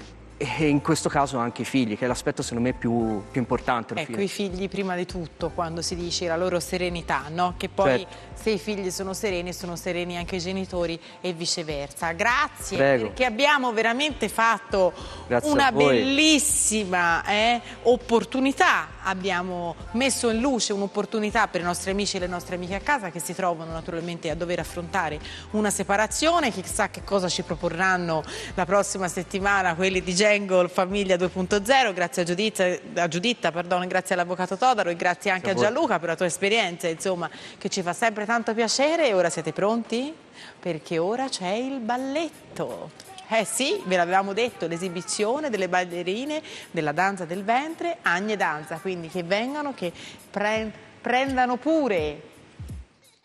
e in questo caso anche i figli, che è l'aspetto secondo me più, più importante. Ecco, fine. i figli prima di tutto, quando si dice la loro serenità, no? Che poi Certo. se i figli sono sereni, sono sereni anche i genitori e viceversa. Grazie, Prego. perché abbiamo veramente fatto Grazie una bellissima eh, opportunità. Abbiamo messo in luce un'opportunità per i nostri amici e le nostre amiche a casa che si trovano naturalmente a dover affrontare una separazione. Chissà che cosa ci proporranno la prossima settimana quelli di Jangle Famiglia 2.0. Grazie a Giuditta, a Giuditta perdono, grazie all'avvocato Todaro e grazie anche a Grazie a. Gianluca per la tua esperienza, insomma, che ci fa sempre tanto piacere. E ora siete pronti? Perché ora c'è il balletto. Eh sì, ve l'avevamo detto, l'esibizione delle ballerine della danza del ventre, Agne Danza, quindi che vengano, che pre- prendano pure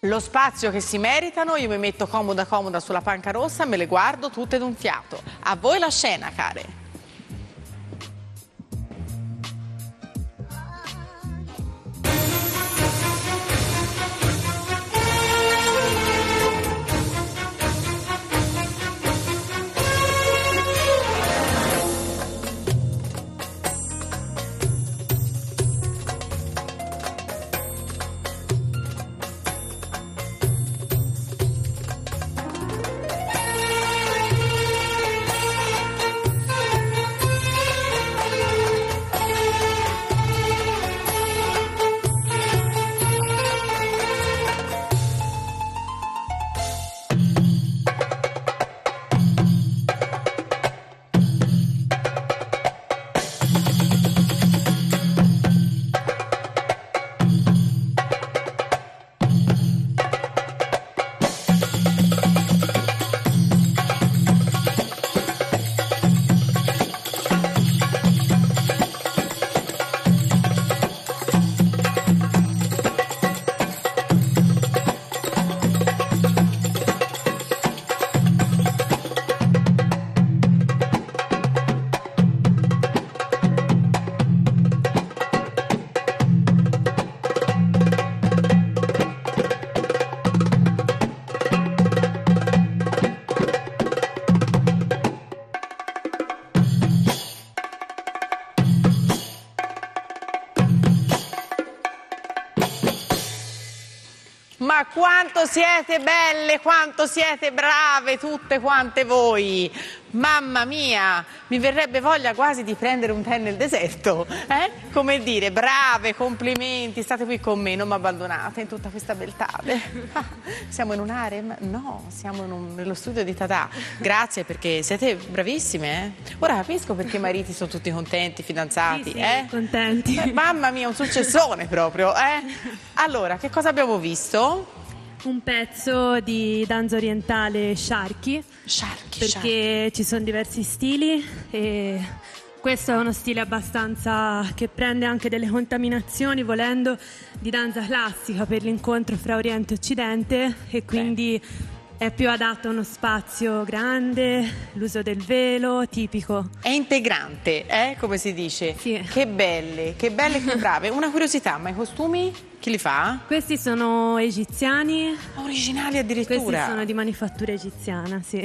lo spazio che si meritano, io mi metto comoda comoda sulla panca rossa, me le guardo tutte d'un fiato. A voi la scena, care. Ma quanto siete belle, quanto siete brave tutte quante voi. Mamma mia, mi verrebbe voglia quasi di prendere un tè nel deserto. Eh? Come dire, brave, complimenti, state qui con me, non mi abbandonate in tutta questa beltà. Ah, *laughs* Siamo in un harem? No, siamo un- nello studio di Tata. Grazie perché siete bravissime. Eh? Ora capisco perché i mariti sono tutti contenti, fidanzati. Sì, sì, eh? contenti. Mamma mia, un successone proprio. Eh? Allora, che cosa abbiamo visto? Un pezzo di danza orientale Sharky. Sharky, Perché ci sono diversi stili e questo è uno stile abbastanza che prende anche delle contaminazioni, volendo, di danza classica per l'incontro fra Oriente e Occidente e quindi è più adatto a uno spazio grande, l'uso del velo, tipico. È integrante, eh? come si dice. Sì. Che belle, che belle, che *laughs* brave. Una curiosità, ma i costumi chi li fa? Questi sono egiziani. Originali addirittura. Questi sono di manifattura egiziana, sì.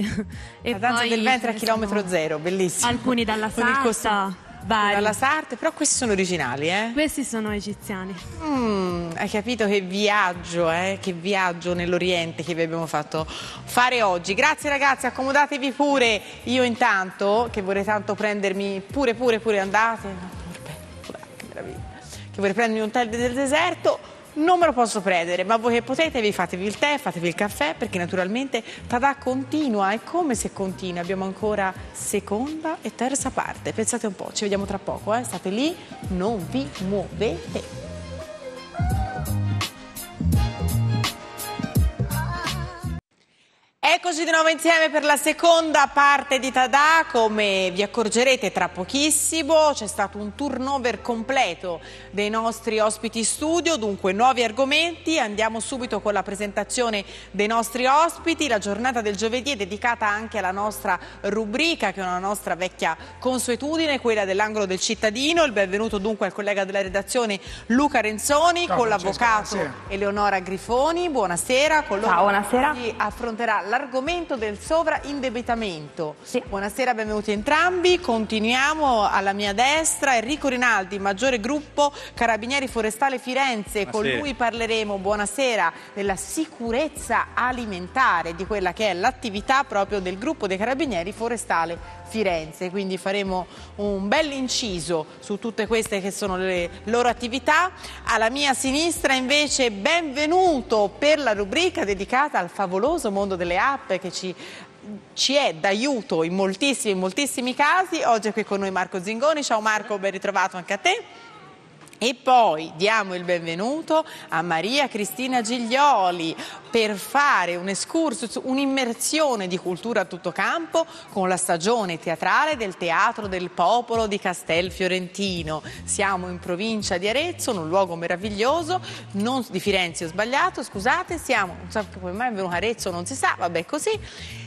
E La danza del ventre a chilometro zero, bellissimo. Alcuni dalla costume- vari. Dalla Sarte, però questi sono originali, eh? Questi sono egiziani. Mm, hai capito che viaggio, eh? Che viaggio nell'Oriente che vi abbiamo fatto fare oggi. Grazie ragazzi, accomodatevi pure. Io intanto, che vorrei tanto prendermi, pure, pure, pure andate. No, che meraviglia. Che vorrei prendermi un tè del deserto. Non me lo posso prendere, ma voi che potete vi fatevi il tè, fatevi il caffè, perché naturalmente Tadà continua, è come se continua, abbiamo ancora seconda e terza parte. Pensate un po', ci vediamo tra poco, eh? state lì, non vi muovete. Eccoci di nuovo insieme per la seconda parte di Tada, come vi accorgerete tra pochissimo c'è stato un turnover completo dei nostri ospiti studio, dunque nuovi argomenti, andiamo subito con la presentazione dei nostri ospiti, la giornata del giovedì è dedicata anche alla nostra rubrica che è una nostra vecchia consuetudine, quella dell'angolo del cittadino, il benvenuto dunque al collega della redazione Luca Renzoni, Ciao, con l'avvocato. Eleonora Grifoni, buonasera, con loro Ciao, buonasera. affronterà l'argomento del sovraindebitamento. Buonasera, benvenuti entrambi. Continuiamo alla mia destra Enrico Rinaldi, maggiore gruppo Carabinieri Forestale Firenze. Con Buonasera. lui parleremo, buonasera, della sicurezza alimentare, di quella che è l'attività proprio del gruppo dei Carabinieri Forestale Firenze. Quindi faremo un bel inciso su tutte queste che sono le loro attività. Alla mia sinistra invece benvenuto per la rubrica dedicata al favoloso mondo delle app che ci ci è d'aiuto in moltissimi, in moltissimi casi. Oggi è qui con noi Marco Zingoni. Ciao Marco, ben ritrovato anche a te. E poi diamo il benvenuto a Maria Cristina Giglioli per fare un excursus, un'immersione di cultura a tutto campo con la stagione teatrale del Teatro del Popolo di Castel Fiorentino. Siamo in provincia di Arezzo, in un luogo meraviglioso, non di Firenze ho sbagliato, scusate, siamo, non so come mai è venuto Arezzo, non si sa, vabbè così.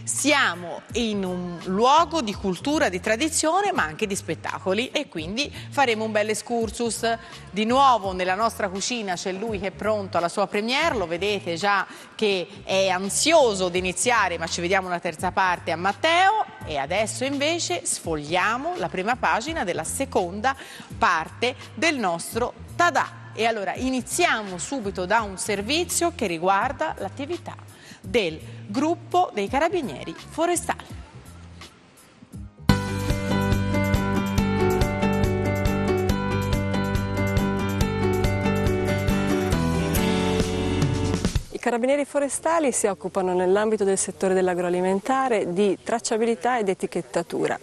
Siamo in un luogo di cultura, di tradizione, ma anche di spettacoli e quindi faremo un bel excursus. Di nuovo nella nostra cucina c'è lui che è pronto alla sua premiere, lo vedete già che è ansioso di iniziare, ma ci vediamo una terza parte a Matteo e adesso invece sfogliamo la prima pagina della seconda parte del nostro Tada. E allora iniziamo subito da un servizio che riguarda l'attività del gruppo dei carabinieri forestali. I carabinieri forestali si occupano nell'ambito del settore dell'agroalimentare di tracciabilità ed etichettatura.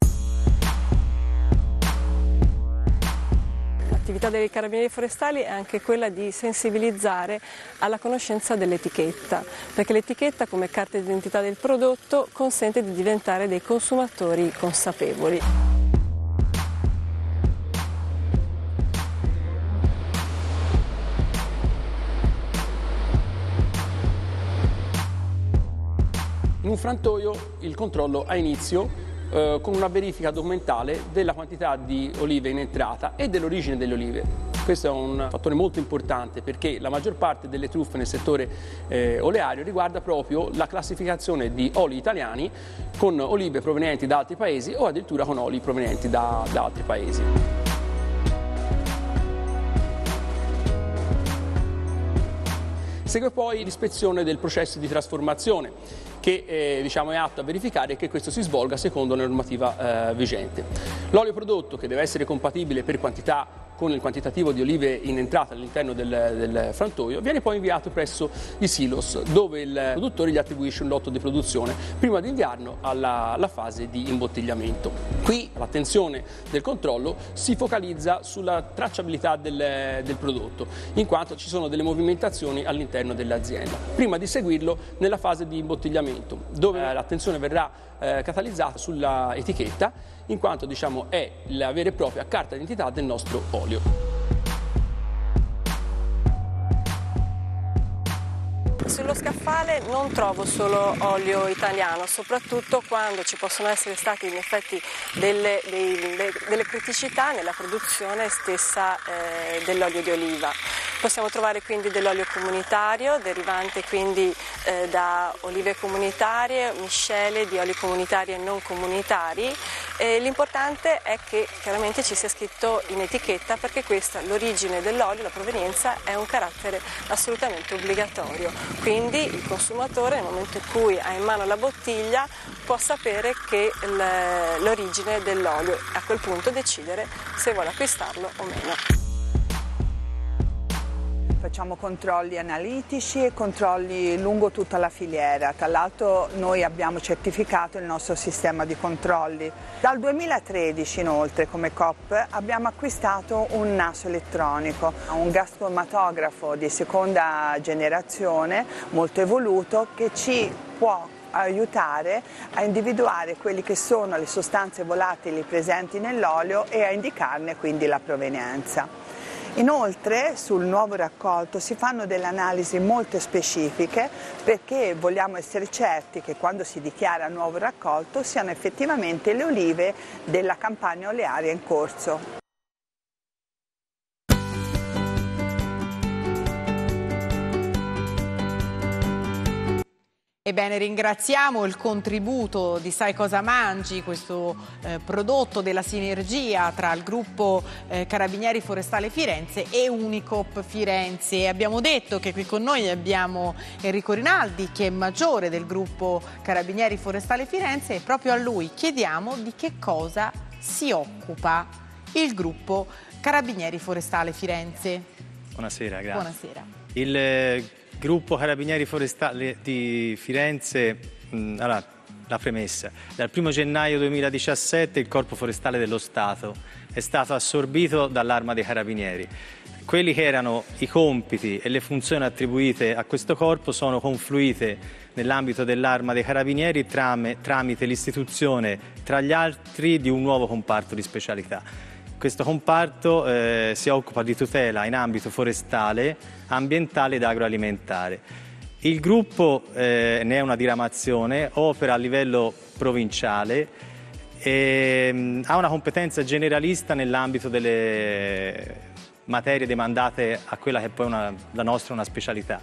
L'attività dei carabinieri forestali è anche quella di sensibilizzare alla conoscenza dell'etichetta, perché l'etichetta come carta d'identità del prodotto consente di diventare dei consumatori consapevoli. In un frantoio il controllo ha inizio eh, con una verifica documentale della quantità di olive in entrata e dell'origine delle olive. Questo è un fattore molto importante perché la maggior parte delle truffe nel settore eh, oleario riguarda proprio la classificazione di oli italiani con olive provenienti da altri paesi o addirittura con oli provenienti da, da altri paesi. Segue poi l'ispezione del processo di trasformazione che eh, diciamo, è atto a verificare che questo si svolga secondo la normativa eh, vigente. L'olio prodotto che deve essere compatibile per quantità con il quantitativo di olive in entrata all'interno del, del frantoio viene poi inviato presso i silos dove il produttore gli attribuisce un lotto di produzione prima di inviarlo alla, alla fase di imbottigliamento. Qui l'attenzione del controllo si focalizza sulla tracciabilità del, del prodotto in quanto ci sono delle movimentazioni all'interno dell'azienda prima di seguirlo nella fase di imbottigliamento dove l'attenzione verrà eh, catalizzata sulla etichetta in quanto diciamo, è la vera e propria carta d'identità del nostro olio. Sullo scaffale non trovo solo olio italiano, soprattutto quando ci possono essere stati in effetti delle, dei- de- delle criticità nella produzione stessa eh, dell'olio di oliva. Possiamo trovare quindi dell'olio comunitario, derivante quindi eh, da olive comunitarie, miscele di oli comunitari e non comunitari. E l'importante è che chiaramente ci sia scritto in etichetta perché questa, l'origine dell'olio, la provenienza, è un carattere assolutamente obbligatorio. Quindi il consumatore nel momento in cui ha in mano la bottiglia può sapere che l'origine dell'olio e a quel punto decidere se vuole acquistarlo o meno. Facciamo controlli analitici e controlli lungo tutta la filiera. Tra l'altro noi abbiamo certificato il nostro sistema di controlli. Dal 2013 inoltre come COP abbiamo acquistato un naso elettronico, un gastromatografo di seconda generazione molto evoluto che ci può aiutare a individuare quelle che sono le sostanze volatili presenti nell'olio e a indicarne quindi la provenienza. Inoltre sul nuovo raccolto si fanno delle analisi molto specifiche perché vogliamo essere certi che quando si dichiara nuovo raccolto siano effettivamente le olive della campagna olearia in corso. Ebbene, ringraziamo il contributo di Sai Cosa Mangi, questo eh, prodotto della sinergia tra il gruppo eh, Carabinieri Forestale Firenze e Unicop Firenze. Abbiamo detto che qui con noi abbiamo Enrico Rinaldi, che è maggiore del gruppo Carabinieri Forestale Firenze e proprio a lui chiediamo di che cosa si occupa il gruppo Carabinieri Forestale Firenze. Buonasera, grazie. Buonasera. Il eh, gruppo Carabinieri Forestali di Firenze, mh, allora, la premessa, dal 1 gennaio 2017 il Corpo Forestale dello Stato è stato assorbito dall'Arma dei Carabinieri. Quelli che erano i compiti e le funzioni attribuite a questo corpo sono confluite nell'ambito dell'Arma dei Carabinieri tram tramite l'istituzione, tra gli altri, di un nuovo comparto di specialità. Questo comparto eh, si occupa di tutela in ambito forestale, ambientale ed agroalimentare. Il gruppo eh, ne è una diramazione, opera a livello provinciale e mh, mm, ha una competenza generalista nell'ambito delle materie demandate a quella che è poi una, la nostra una specialità.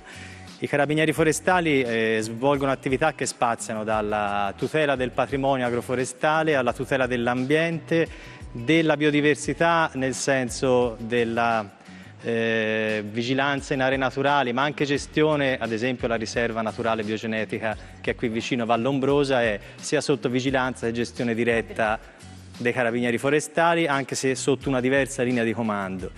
I carabinieri forestali eh, svolgono attività che spaziano dalla tutela del patrimonio agroforestale alla tutela dell'ambiente, della biodiversità nel senso della eh, vigilanza in aree naturali, ma anche gestione, ad esempio la riserva naturale biogenetica che è qui vicino Vallombrosa è sia sotto vigilanza che gestione diretta dei carabinieri forestali, anche se sotto una diversa linea di comando.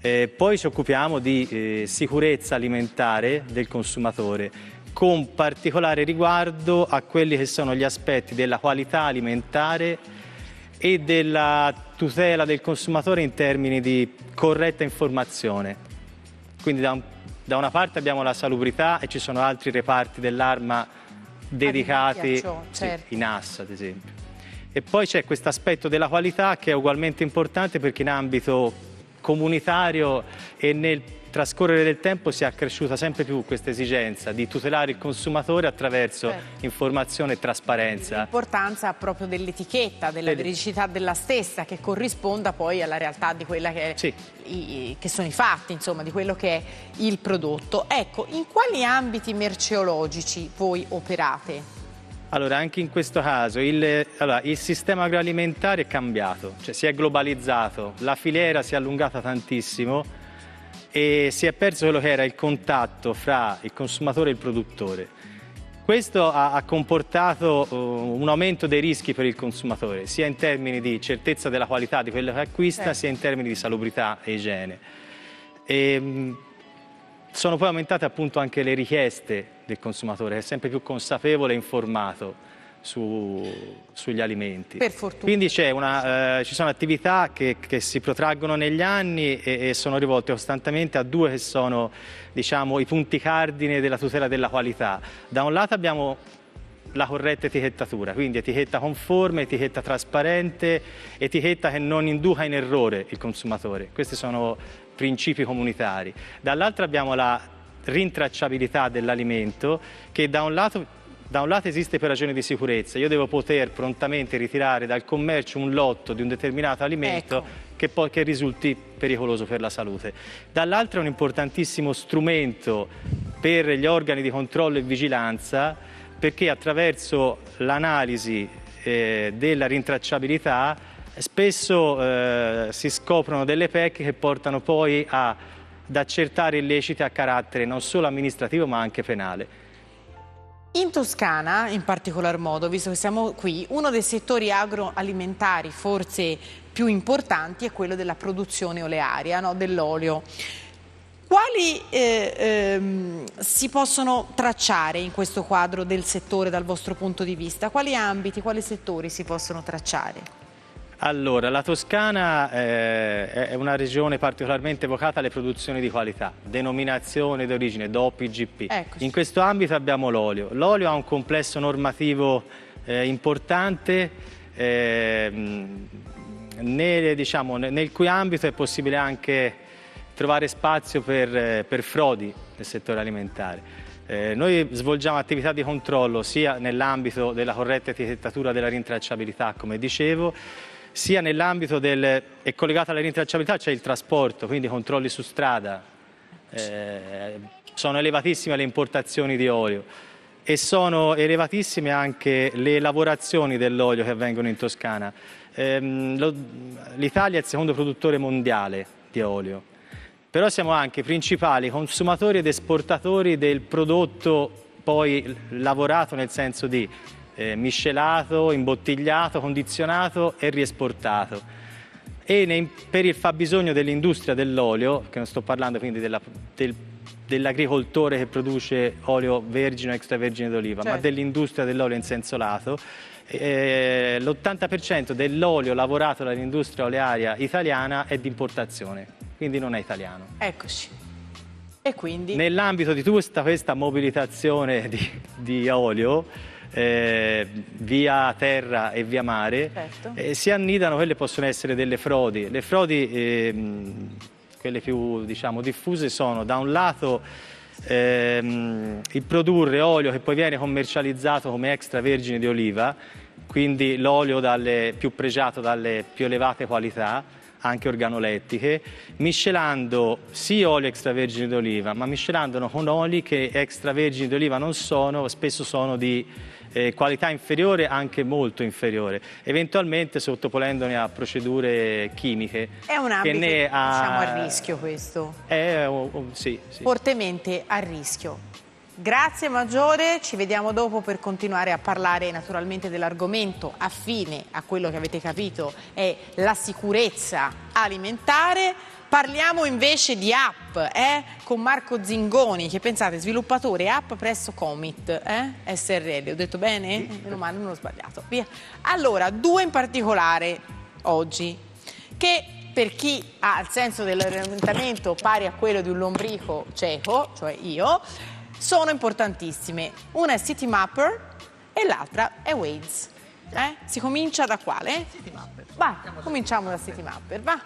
Eh, poi ci occupiamo di eh, sicurezza alimentare del consumatore con particolare riguardo a quelli che sono gli aspetti della qualità alimentare e della tutela del consumatore in termini di corretta informazione. Quindi da, un, da una parte abbiamo la salubrità e ci sono altri reparti dell'arma dedicati, certo. sì, in AS ad esempio. E poi c'è questo aspetto della qualità che è ugualmente importante perché in ambito comunitario e nel trascorrere del tempo si è accresciuta sempre più questa esigenza di tutelare il consumatore attraverso certo. informazione e trasparenza. L'importanza proprio dell'etichetta, della veridicità della stessa che corrisponda poi alla realtà di quella che, sì. i, che sono i fatti, insomma, di quello che è il prodotto. Ecco, in quali ambiti merceologici voi operate? Allora, anche in questo caso il, allora, il, sistema agroalimentare è cambiato, cioè si è globalizzato, la filiera si è allungata tantissimo e si è perso quello che era il contatto fra il consumatore e il produttore. Questo ha, ha comportato uh, un aumento dei rischi per il consumatore, sia in termini di certezza della qualità di quello che acquista, certo. sia in termini di salubrità e igiene. E, mh, sono poi aumentate appunto anche le richieste del consumatore, che è sempre più consapevole e informato su, sugli alimenti. Per fortuna. Quindi una, eh, ci sono attività che, che, si protraggono negli anni e, e, sono rivolte costantemente a due che sono diciamo, i punti cardine della tutela della qualità. Da un lato abbiamo la corretta etichettatura, quindi etichetta conforme, etichetta trasparente, etichetta che non induca in errore il consumatore. Questi sono principi comunitari. Dall'altro abbiamo la rintracciabilità dell'alimento che da un lato da un lato esiste per ragioni di sicurezza, io devo poter prontamente ritirare dal commercio un lotto di un determinato alimento ecco. che poi che risulti pericoloso per la salute. Dall'altro è un importantissimo strumento per gli organi di controllo e vigilanza perché attraverso l'analisi eh, della rintracciabilità spesso eh, si scoprono delle PEC che portano poi ad accertare illeciti a carattere non solo amministrativo ma anche penale. In Toscana, in particolar modo, visto che siamo qui, uno dei settori agroalimentari forse più importanti è quello della produzione olearia, no? dell'olio. Quali eh, ehm, si possono tracciare in questo quadro del settore dal vostro punto di vista? Quali ambiti, quali settori si possono tracciare? Allora, la Toscana eh, è una regione particolarmente vocata alle produzioni di qualità, denominazione d'origine, DOP, IGP. Eccoci. In questo ambito abbiamo l'olio. L'olio ha un complesso normativo eh, importante eh, nel, diciamo, nel cui ambito è possibile anche trovare spazio per, eh, per frodi nel settore alimentare. Eh, noi svolgiamo attività di controllo sia nell'ambito della corretta etichettatura della rintracciabilità, come dicevo, sia nell'ambito del... e collegato alla rintracciabilità c'è il trasporto, quindi controlli su strada. Eh, sono elevatissime le importazioni di olio e sono elevatissime anche le lavorazioni dell'olio che avvengono in Toscana. Ehm, L'Italia è il secondo produttore mondiale di olio però siamo anche principali consumatori ed esportatori del prodotto poi lavorato nel senso di eh, miscelato, imbottigliato, condizionato e riesportato. E nei, per il fabbisogno dell'industria dell'olio, che non sto parlando quindi della, del, dell'agricoltore che produce olio vergine o extravergine d'oliva, certo. ma dell'industria dell'olio in senso lato, eh, l'80% dell'olio lavorato dall'industria olearia italiana è di importazione quindi non è italiano. Eccoci. E quindi? Nell'ambito di tutta questa mobilitazione di, di olio, eh, via terra e via mare, certo. eh, si annidano quelle possono essere delle frodi. Le frodi, eh, quelle più diciamo, diffuse, sono da un lato ehm, il produrre olio che poi viene commercializzato come extravergine di oliva, quindi l'olio più pregiato dalle più elevate qualità, anche organolettiche, miscelando sì oli extravergini d'oliva, ma miscelandolo con oli che extravergini d'oliva non sono, spesso sono di eh, qualità inferiore, anche molto inferiore, eventualmente sottoponendoli a procedure chimiche. È un ambito, che ne ha... diciamo, a rischio questo? È, oh, oh, sì, sì. Fortemente a rischio. Grazie Maggiore, ci vediamo dopo per continuare a parlare naturalmente dell'argomento affine a quello che avete capito è la sicurezza alimentare. Parliamo invece di app eh? con Marco Zingoni, che pensate, sviluppatore app presso Comit eh? SRL. Ho detto bene? Meno male, non ho sbagliato. Via. Allora, due in particolare oggi, che per chi ha il senso dell'orientamento pari a quello di un lombrico cieco, cioè io, sono importantissime. Una è City Mapper e l'altra è Waze. Eh? Si comincia da quale? City Mapper. Va, cominciamo da City Mapper, va.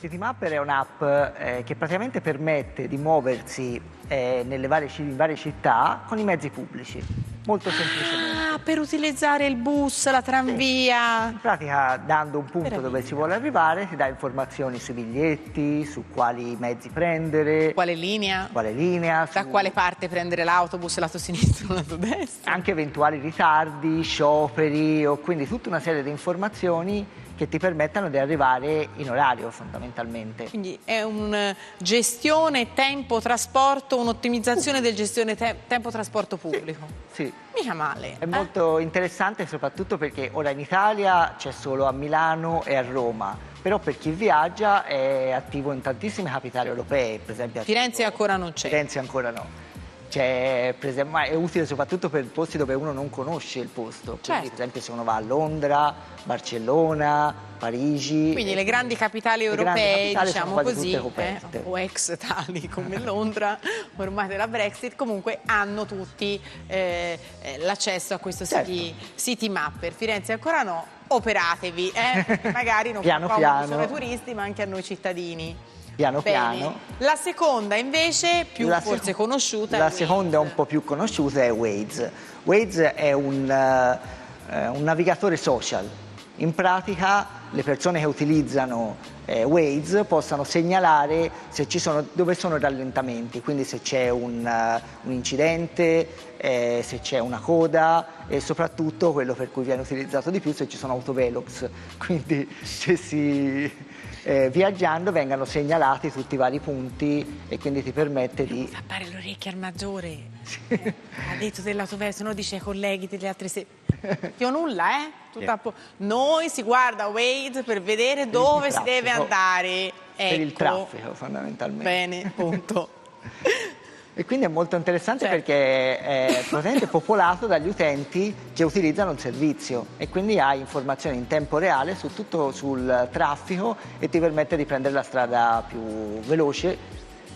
City Mapper è un'app eh, che praticamente permette di muoversi eh, nelle varie, in varie città con i mezzi pubblici molto semplicemente. Ah, per utilizzare il bus, la tranvia. Sì. In pratica, dando un punto dove si vuole arrivare, si dà informazioni sui biglietti, su quali mezzi prendere. Quale linea. Quale linea. Da su... quale parte prendere l'autobus, lato *laughs* sinistro o lato destro. Anche eventuali ritardi, scioperi, o quindi tutta una serie di informazioni che ti permettano di arrivare in orario fondamentalmente. Quindi è una gestione tempo-trasporto, un'ottimizzazione del gestione te tempo-trasporto pubblico. Sì. sì. Mica male. È eh? molto interessante soprattutto perché ora in Italia c'è solo a Milano e a Roma, però per chi viaggia è attivo in tantissime capitali europee, per esempio. Firenze ancora non c'è. Firenze ancora no. Cioè, è utile soprattutto per posti dove uno non conosce il posto. Certo. Quindi, per esempio, se uno va a Londra, Barcellona, Parigi. Quindi le grandi capitali europee, grandi capitali diciamo così, eh, o ex tali come Londra, ormai della Brexit, comunque hanno tutti eh, eh l'accesso a questo certo. city, city mapper. Firenze ancora no, operatevi, eh, *laughs* magari non piano, piano. solo ai turisti, ma anche a noi cittadini piano Bene. piano. La seconda invece, più la forse conosciuta, La seconda un po' più conosciuta è Waze. Waze è un, uh, un navigatore social. In pratica le persone che utilizzano eh, Waze possano segnalare sono, dove sono i rallentamenti, quindi se c'è un, uh, un, incidente, eh, se c'è una coda e soprattutto quello per cui viene utilizzato di più se ci sono autovelox, *laughs* quindi se si eh, viaggiando vengano segnalati tutti i vari punti e quindi ti permette di... Tappare le orecchie al maggiore, sì. eh, ha detto dell'autovelox, se no dice ai colleghi delle altre se... *laughs* Io nulla, eh? Yeah. Noi si guarda Waze per vedere per dove si deve andare. Ecco. Per il ecco. traffico fondamentalmente. Bene, punto. *laughs* E quindi è molto interessante perché è praticamente *laughs* popolato dagli utenti che utilizzano il servizio e quindi hai informazioni in tempo reale su tutto sul traffico e ti permette di prendere la strada più veloce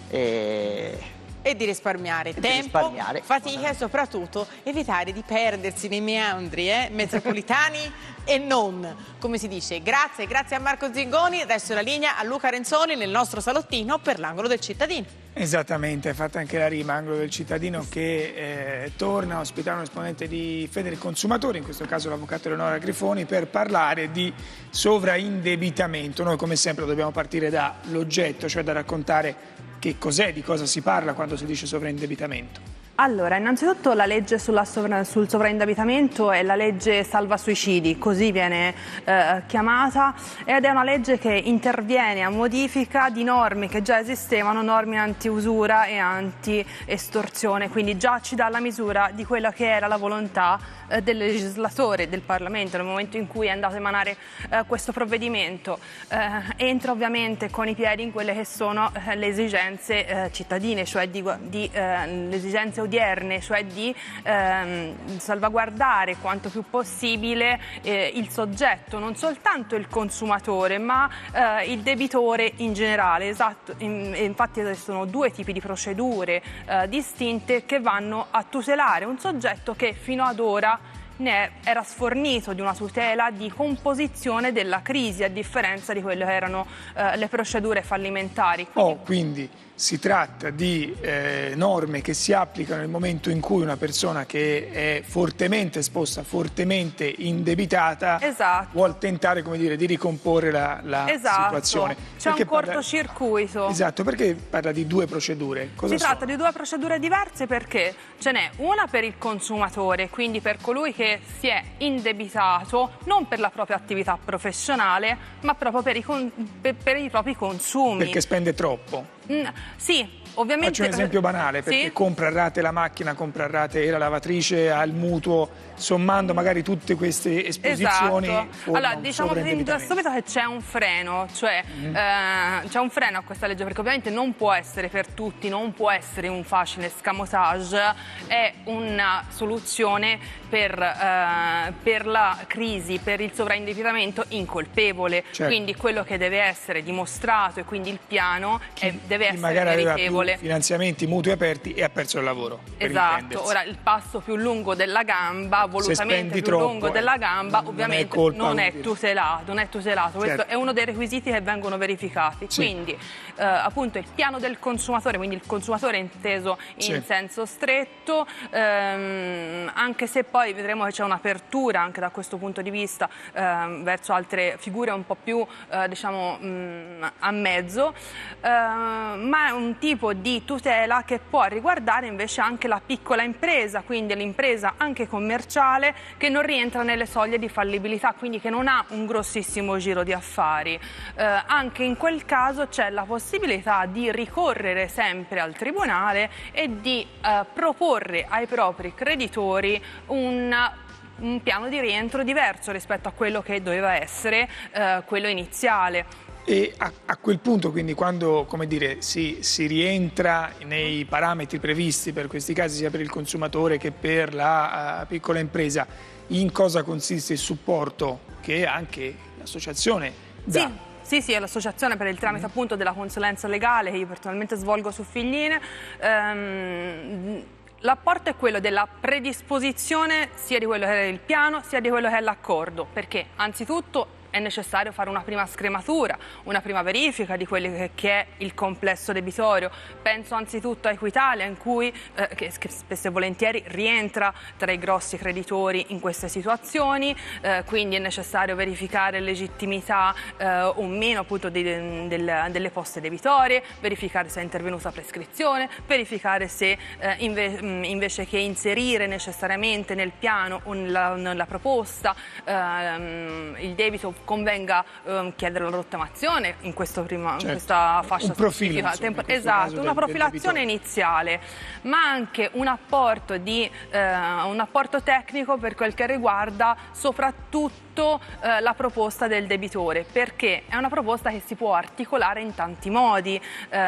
e e di risparmiare di tempo, risparmiare. fatica e soprattutto evitare di perdersi nei meandri eh, metropolitani *laughs* e non, come si dice. Grazie, grazie a Marco Zingoni, adesso la linea a Luca Renzoni nel nostro salottino per l'angolo del cittadino. Esattamente, è fatta anche la rima, angolo del cittadino che eh, torna a ospitare un esponente di Fede del Consumatore, in questo caso l'avvocato Eleonora Grifoni, per parlare di sovraindebitamento. Noi come sempre dobbiamo partire dall'oggetto, cioè da raccontare che cos'è, di cosa si parla quando si dice sovraindebitamento. Allora, innanzitutto la legge sovra sul sovraindebitamento è la legge salva suicidi, così viene eh, chiamata, ed è una legge che interviene a modifica di norme che già esistevano, norme anti-usura e anti-estorsione, quindi già ci dà la misura di quella che era la volontà eh, del legislatore, del Parlamento, nel momento in cui è andato a emanare eh, questo provvedimento. Eh, entra ovviamente con i piedi in quelle che sono eh, le esigenze eh, cittadine, cioè di, di le esigenze odierne, cioè di ehm, salvaguardare quanto più possibile eh, il soggetto, non soltanto il consumatore, ma eh, il debitore in generale. Esatto, in, infatti esistono due tipi di procedure eh, distinte che vanno a tutelare un soggetto che fino ad ora ne era sfornito di una tutela di composizione della crisi a differenza di quelle che erano eh, le procedure fallimentari. Quindi... Oh, quindi si tratta di eh, norme che si applicano nel momento in cui una persona che è fortemente esposta, fortemente indebitata, esatto. vuole tentare dire, di ricomporre la, la esatto. situazione. C'è un cortocircuito. Parla... Esatto, perché parla di due procedure? Cosa si sono? tratta di due procedure diverse perché ce n'è una per il consumatore, quindi per colui che si è indebitato non per la propria attività professionale, ma proprio per i, con... per, per i propri consumi. Perché spende troppo. Mm, sì, ovviamente... Faccio un esempio banale, perché sì? compra a rate la macchina, compra a rate la lavatrice, ha il mutuo, sommando magari tutte queste esposizioni. Esatto. Allora, diciamo da subito che c'è un freno, cioè mm. eh, c'è un freno a questa legge, perché ovviamente non può essere per tutti, non può essere un facile scamotage, è una soluzione per, eh, per la crisi, per il sovraindebitamento incolpevole. Certo. Quindi quello che deve essere dimostrato e quindi il piano chi, è, deve essere meritevole. Più finanziamenti mutui aperti e ha perso il lavoro. Esatto, ora il passo più lungo della gamba, volutamente più troppo, lungo della gamba, non ovviamente è colpa, non è tutelato, non è tutelato. Questo Certo. è uno dei requisiti che vengono verificati. Sì. Quindi eh, appunto il piano del consumatore, quindi il consumatore inteso in Sì. senso stretto, ehm, anche se poi vedremo che c'è un'apertura anche da questo punto di vista ehm, verso altre figure un po' più eh, diciamo mh, a mezzo, eh, ma è un tipo di tutela che può riguardare invece anche la piccola impresa, quindi l'impresa anche commerciale che non rientra nelle soglie di fallibilità, quindi che non ha un grossissimo giro di affari. Eh, anche in quel caso c'è la possibilità di ricorrere sempre al tribunale e di eh, proporre ai propri creditori un un piano di rientro diverso rispetto a quello che doveva essere eh, quello iniziale. E a, a quel punto, quindi, quando come dire, si, si rientra nei parametri previsti per questi casi, sia per il consumatore che per la eh, piccola impresa, in cosa consiste il supporto che anche l'associazione dà? Sì. Sì, sì, è l'associazione per il tramite appunto della consulenza legale che io personalmente svolgo su Figline. Ehm, L'apporto è quello della predisposizione sia di quello che è il piano sia di quello che è l'accordo, perché anzitutto è necessario fare una prima scrematura, una prima verifica di quello che- è il complesso debitorio. Penso anzitutto a Equitalia, in cui eh, che, che spesso e volentieri rientra tra i grossi creditori in queste situazioni, eh, quindi è necessario verificare legittimità eh, o meno appunto di- del- delle poste debitorie, verificare se è intervenuta prescrizione, verificare se eh, inve- mh, invece che inserire necessariamente nel piano o nella, nella proposta ehm, il debito convenga ehm, chiedere la rottamazione in, questo prima- in Certo. questa fascia Un profilo, insomma, in esatto, una del- del profilazione iniziale, ma anche un apporto, di, eh, un apporto tecnico per quel che riguarda soprattutto innanzitutto eh, la proposta del debitore, perché è una proposta che si può articolare in tanti modi. Eh,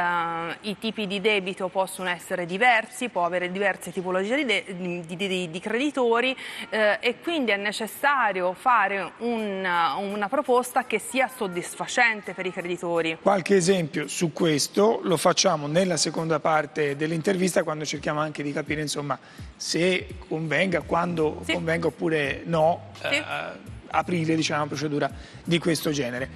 I tipi di debito possono essere diversi, può avere diverse tipologie di, di, di, di creditori eh, e quindi è necessario fare una, una proposta che sia soddisfacente per i creditori. Qualche esempio su questo lo facciamo nella seconda parte dell'intervista quando cerchiamo anche di capire insomma, se convenga, quando sì. convenga oppure no sì. eh, aprire diciamo, una procedura di questo genere.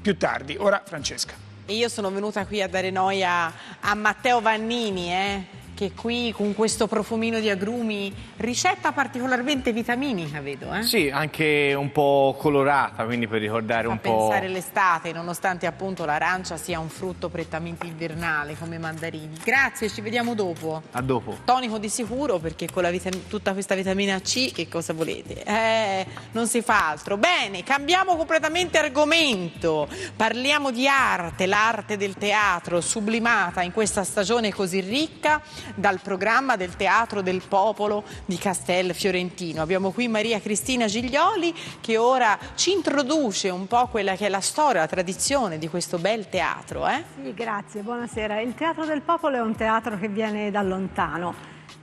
Più tardi, ora Francesca. Io sono venuta qui a dare noia a Matteo Vannini, eh? Che qui con questo profumino di agrumi, ricetta particolarmente vitaminica vedo. Eh? Sì, anche un po' colorata, quindi per ricordare Fa un po'... pensare l'estate, nonostante appunto l'arancia sia un frutto prettamente invernale come i mandarini. Grazie, ci vediamo dopo. A dopo. Tonico di sicuro perché con tutta questa vitamina C che cosa volete? Eh, non si fa altro. Bene, cambiamo completamente argomento. Parliamo di arte, l'arte del teatro sublimata in questa stagione così ricca dal programma del Teatro del Popolo di Castel Fiorentino. Abbiamo qui Maria Cristina Giglioli che ora ci introduce un po' quella che è la storia, la tradizione di questo bel teatro. Eh? Sì, grazie, buonasera. Il Teatro del Popolo è un teatro che viene da lontano.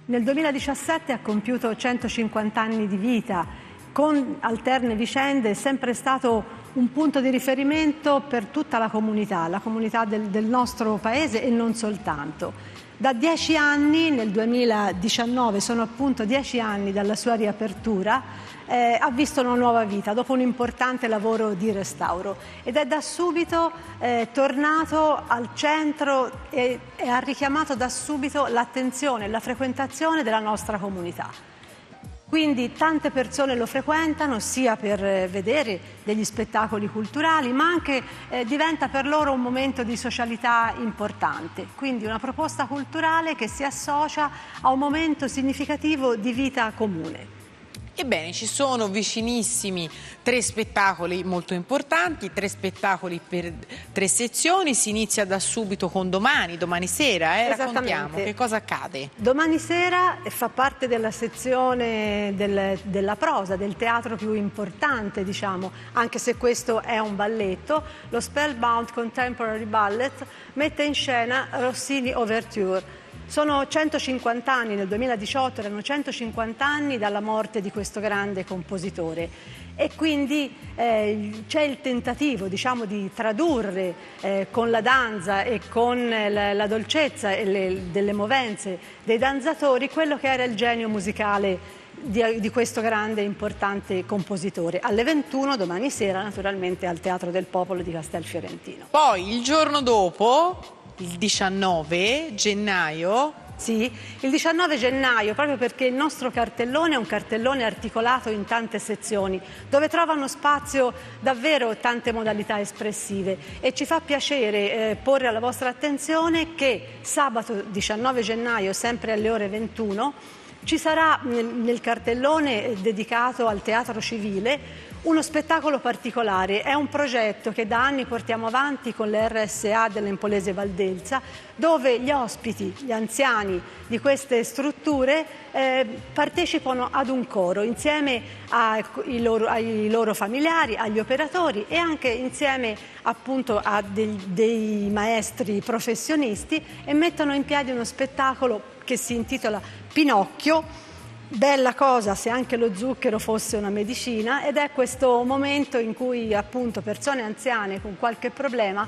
Nel 2017 ha compiuto 150 anni di vita, con alterne vicende, è sempre stato un punto di riferimento per tutta la comunità, la comunità del, del nostro paese e non soltanto. Da dieci anni, nel 2019, sono appunto dieci anni dalla sua riapertura, eh, ha visto una nuova vita dopo un importante lavoro di restauro ed è da subito eh, tornato al centro e, e ha richiamato da subito l'attenzione e la frequentazione della nostra comunità. Quindi tante persone lo frequentano sia per eh, vedere degli spettacoli culturali, ma anche eh, diventa per loro un momento di socialità importante. Quindi una proposta culturale che si associa a un momento significativo di vita comune. Ebbene, ci sono vicinissimi tre spettacoli molto importanti, tre spettacoli per tre sezioni, si inizia da subito con domani, domani sera, eh? raccontiamo che cosa accade. Domani sera fa parte della sezione del, della prosa, del teatro più importante, diciamo, anche se questo è un balletto, lo Spellbound Contemporary Ballet mette in scena Rossini Overture sono 150 anni, nel 2018 erano 150 anni dalla morte di questo grande compositore e quindi eh, c'è il tentativo diciamo, di tradurre eh, con la danza e con la, la dolcezza le, delle movenze dei danzatori quello che era il genio musicale di, di, questo grande e importante compositore. Alle 21 domani sera naturalmente al Teatro del Popolo di Castelfiorentino. Poi il giorno dopo il 19 gennaio? Sì, il 19 gennaio, proprio perché il nostro cartellone è un cartellone articolato in tante sezioni, dove trovano spazio davvero tante modalità espressive. E ci fa piacere eh, porre alla vostra attenzione che sabato 19 gennaio, sempre alle ore 21, ci sarà nel, nel cartellone dedicato al teatro civile uno spettacolo particolare, è un progetto che da anni portiamo avanti con le RSA dell'Empolese Valdelsa, dove gli ospiti, gli anziani di queste strutture eh, partecipano ad un coro insieme ai loro, ai loro, familiari, agli operatori e anche insieme appunto a dei, dei maestri professionisti e mettono in piedi uno spettacolo che si intitola Pinocchio Bella cosa se anche lo zucchero fosse una medicina ed è questo momento in cui appunto persone anziane con qualche problema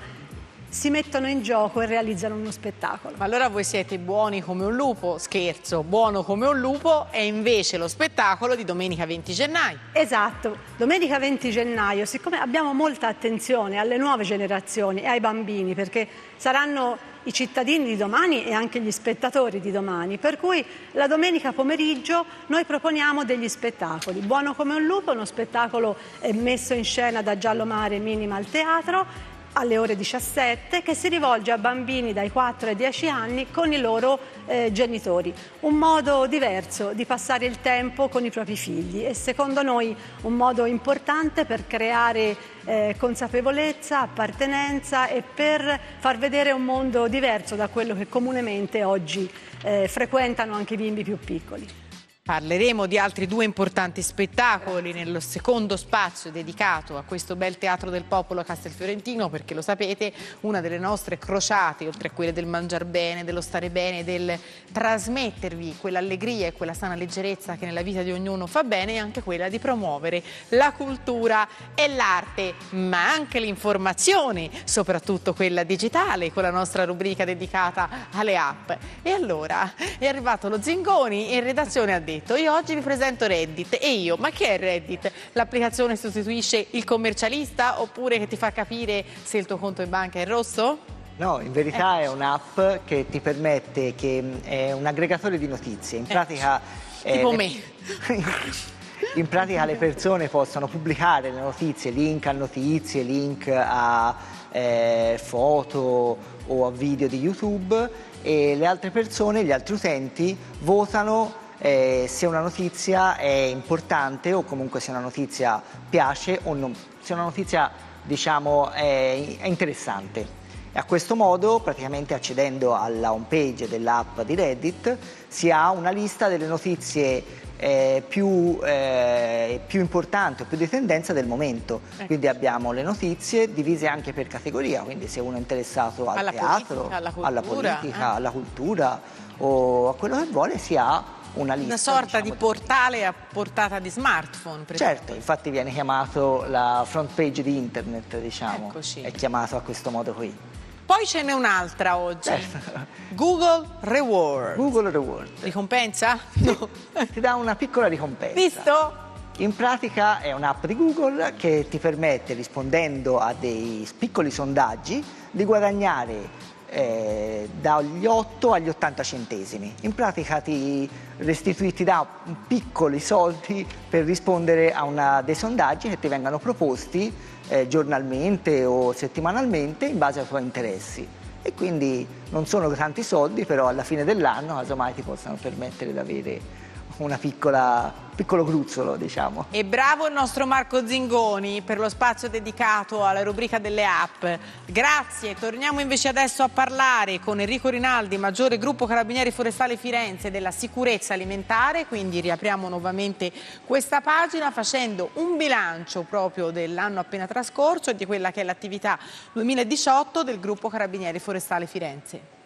si mettono in gioco e realizzano uno spettacolo. Ma allora voi siete buoni come un lupo, scherzo, buono come un lupo è invece lo spettacolo di domenica 20 gennaio. Esatto, domenica 20 gennaio, siccome abbiamo molta attenzione alle nuove generazioni e ai bambini perché saranno i cittadini di domani e anche gli spettatori di domani. Per cui la domenica pomeriggio noi proponiamo degli spettacoli. Buono come un lupo, uno spettacolo messo in scena da Giallo Mare Minima teatro alle ore 17 che si rivolge a bambini dai 4 ai 10 anni con i loro eh, genitori. Un modo diverso di passare il tempo con i propri figli e secondo noi un modo importante per creare eh, consapevolezza, appartenenza e per far vedere un mondo diverso da quello che comunemente oggi eh, frequentano anche i bimbi più piccoli. Parleremo di altri due importanti spettacoli nello secondo spazio dedicato a questo bel teatro del popolo a Castelfiorentino, perché lo sapete, una delle nostre crociate, oltre a quelle del mangiar bene, dello stare bene, del trasmettervi quell'allegria e quella sana leggerezza che nella vita di ognuno fa bene, è anche quella di promuovere la cultura e l'arte, ma anche l'informazione, soprattutto quella digitale, con la nostra rubrica dedicata alle app. E allora è arrivato lo Zingoni in redazione ha detto detto io oggi vi presento Reddit e io ma che è Reddit? L'applicazione sostituisce il commercialista oppure che ti fa capire se il tuo conto in banca è rosso? No, in verità Eccoci. è un'app che ti permette, che mm, è un aggregatore di notizie. In pratica... eh, Tipo le- me. *laughs* In pratica le persone possono pubblicare le notizie, link a notizie, link a eh, foto o a video di YouTube e le altre persone, gli altri utenti votano eh, se una notizia è importante o comunque se una notizia piace o non, se una notizia diciamo è, è interessante. E a questo modo, praticamente accedendo alla home page dell'app di Reddit, si ha una lista delle notizie eh, più, eh, più importanti o più di tendenza del momento. Quindi abbiamo le notizie divise anche per categoria, quindi se uno è interessato al Alla teatro, politica, alla alla cultura, politica, eh. alla cultura o a quello che vuole, si ha una lista. Una sorta diciamo, di portale a portata di smartphone. Certo, infatti viene chiamato la front page di internet, diciamo. Eccoci. È chiamato a questo modo qui. Poi ce n'è un'altra oggi. Google Reward. Google Reward. Ricompensa? No. Ti dà una piccola ricompensa. Visto? In pratica è un'app di Google che ti permette, rispondendo a dei piccoli sondaggi, di guadagnare eh, dagli 8 agli 80 centesimi. In pratica ti, restitui, ti dà piccoli soldi per rispondere a una, dei sondaggi che ti vengono proposti eh, giornalmente o settimanalmente in base ai tuoi interessi. E quindi non sono tanti soldi, però alla fine dell'anno casomai ti possono permettere di avere una piccola, piccolo gruzzolo, diciamo. E bravo il nostro Marco Zingoni per lo spazio dedicato alla rubrica delle app. Grazie. Torniamo invece adesso a parlare con Enrico Rinaldi, maggiore gruppo Carabinieri Forestali Firenze della sicurezza alimentare. Quindi riapriamo nuovamente questa pagina facendo un bilancio proprio dell'anno appena trascorso e di quella che è l'attività 2018 del gruppo Carabinieri Forestali Firenze.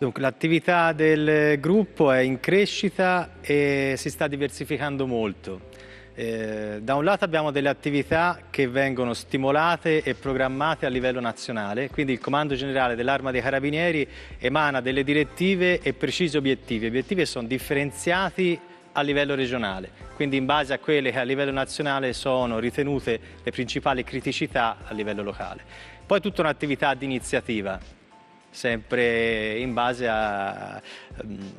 Dunque, l'attività del gruppo è in crescita e si sta diversificando molto. Eh, da un lato abbiamo delle attività che vengono stimolate e programmate a livello nazionale, quindi il Comando Generale dell'Arma dei Carabinieri emana delle direttive e precisi obiettivi. Gli obiettivi sono differenziati a livello regionale, quindi in base a quelle che a livello nazionale sono ritenute le principali criticità a livello locale. Poi tutta un'attività di iniziativa, sempre in base a, ehm,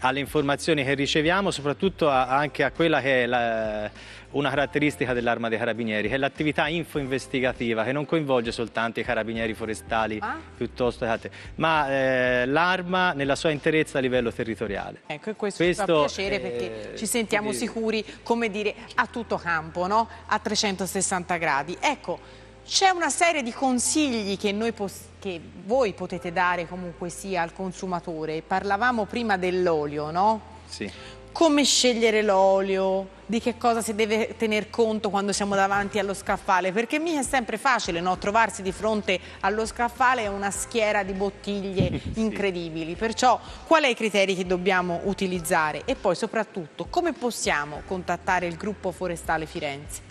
alle informazioni che riceviamo, soprattutto a- anche a quella che è la- una caratteristica dell'Arma dei Carabinieri, che è l'attività info-investigativa, che non coinvolge soltanto i carabinieri forestali piuttosto che altri, ma eh, l'arma nella sua interezza a livello territoriale. Ecco, e questo, ci fa Questo, piacere perché eh, ci sentiamo quindi- sicuri, come dire, a tutto campo, no? a 360 gradi. Ecco, c'è una serie di consigli che, noi pos- che voi potete dare comunque sia al consumatore. Parlavamo prima dell'olio, no? Sì. Come scegliere l'olio, di che cosa si deve tener conto quando siamo davanti allo scaffale, perché mica è sempre facile no? trovarsi di fronte allo scaffale una schiera di bottiglie *laughs* incredibili, perciò quali i criteri che dobbiamo utilizzare e poi soprattutto come possiamo contattare il gruppo forestale Firenze?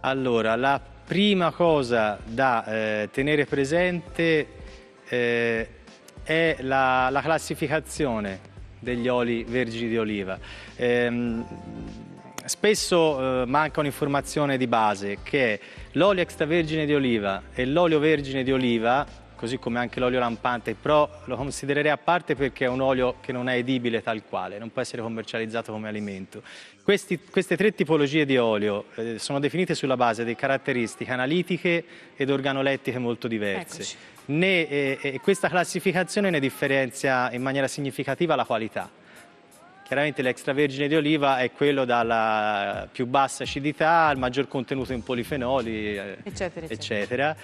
Allora, la prima cosa da eh, tenere presente eh, è la, la classificazione degli oli vergini di oliva. Ehm, spesso eh, manca un'informazione di base che è l'olio extravergine di oliva e l'olio vergine di oliva così come anche l'olio lampante, però lo considererei a parte perché è un olio che non è edibile tal quale, non può essere commercializzato come alimento. Questi- queste tre tipologie di olio eh, sono definite sulla base di caratteristiche analitiche ed organolettiche molto diverse. Ne- eh, e questa classificazione ne differenzia in maniera significativa la qualità. Chiaramente l'extravergine di oliva è quello dalla più bassa acidità al maggior contenuto in polifenoli, eh, Eccetera, eccetera. eccetera.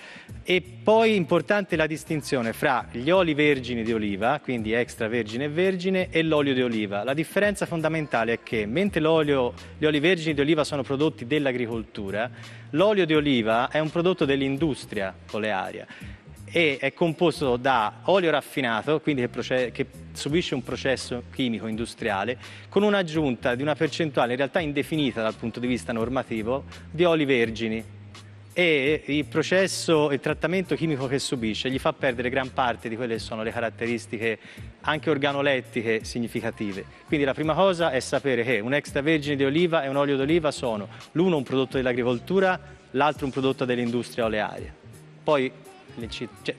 E poi importante la distinzione fra gli oli vergini di oliva, quindi extravergine e vergine, e l'olio di oliva. La differenza fondamentale è che mentre l'olio- gli oli vergini di oliva sono prodotti dell'agricoltura, l'olio di oliva è un prodotto dell'industria olearia e è composto da olio raffinato, quindi che, che subisce un processo chimico industriale, con un'aggiunta di una percentuale in realtà indefinita dal punto di vista normativo di oli vergini. E il processo, il trattamento chimico che subisce gli fa perdere gran parte di quelle che sono le caratteristiche anche organolettiche significative. Quindi la prima cosa è sapere che un extravergine di oliva e un olio d'oliva sono l'uno un prodotto dell'agricoltura, l'altro un prodotto dell'industria olearia. Poi cioè,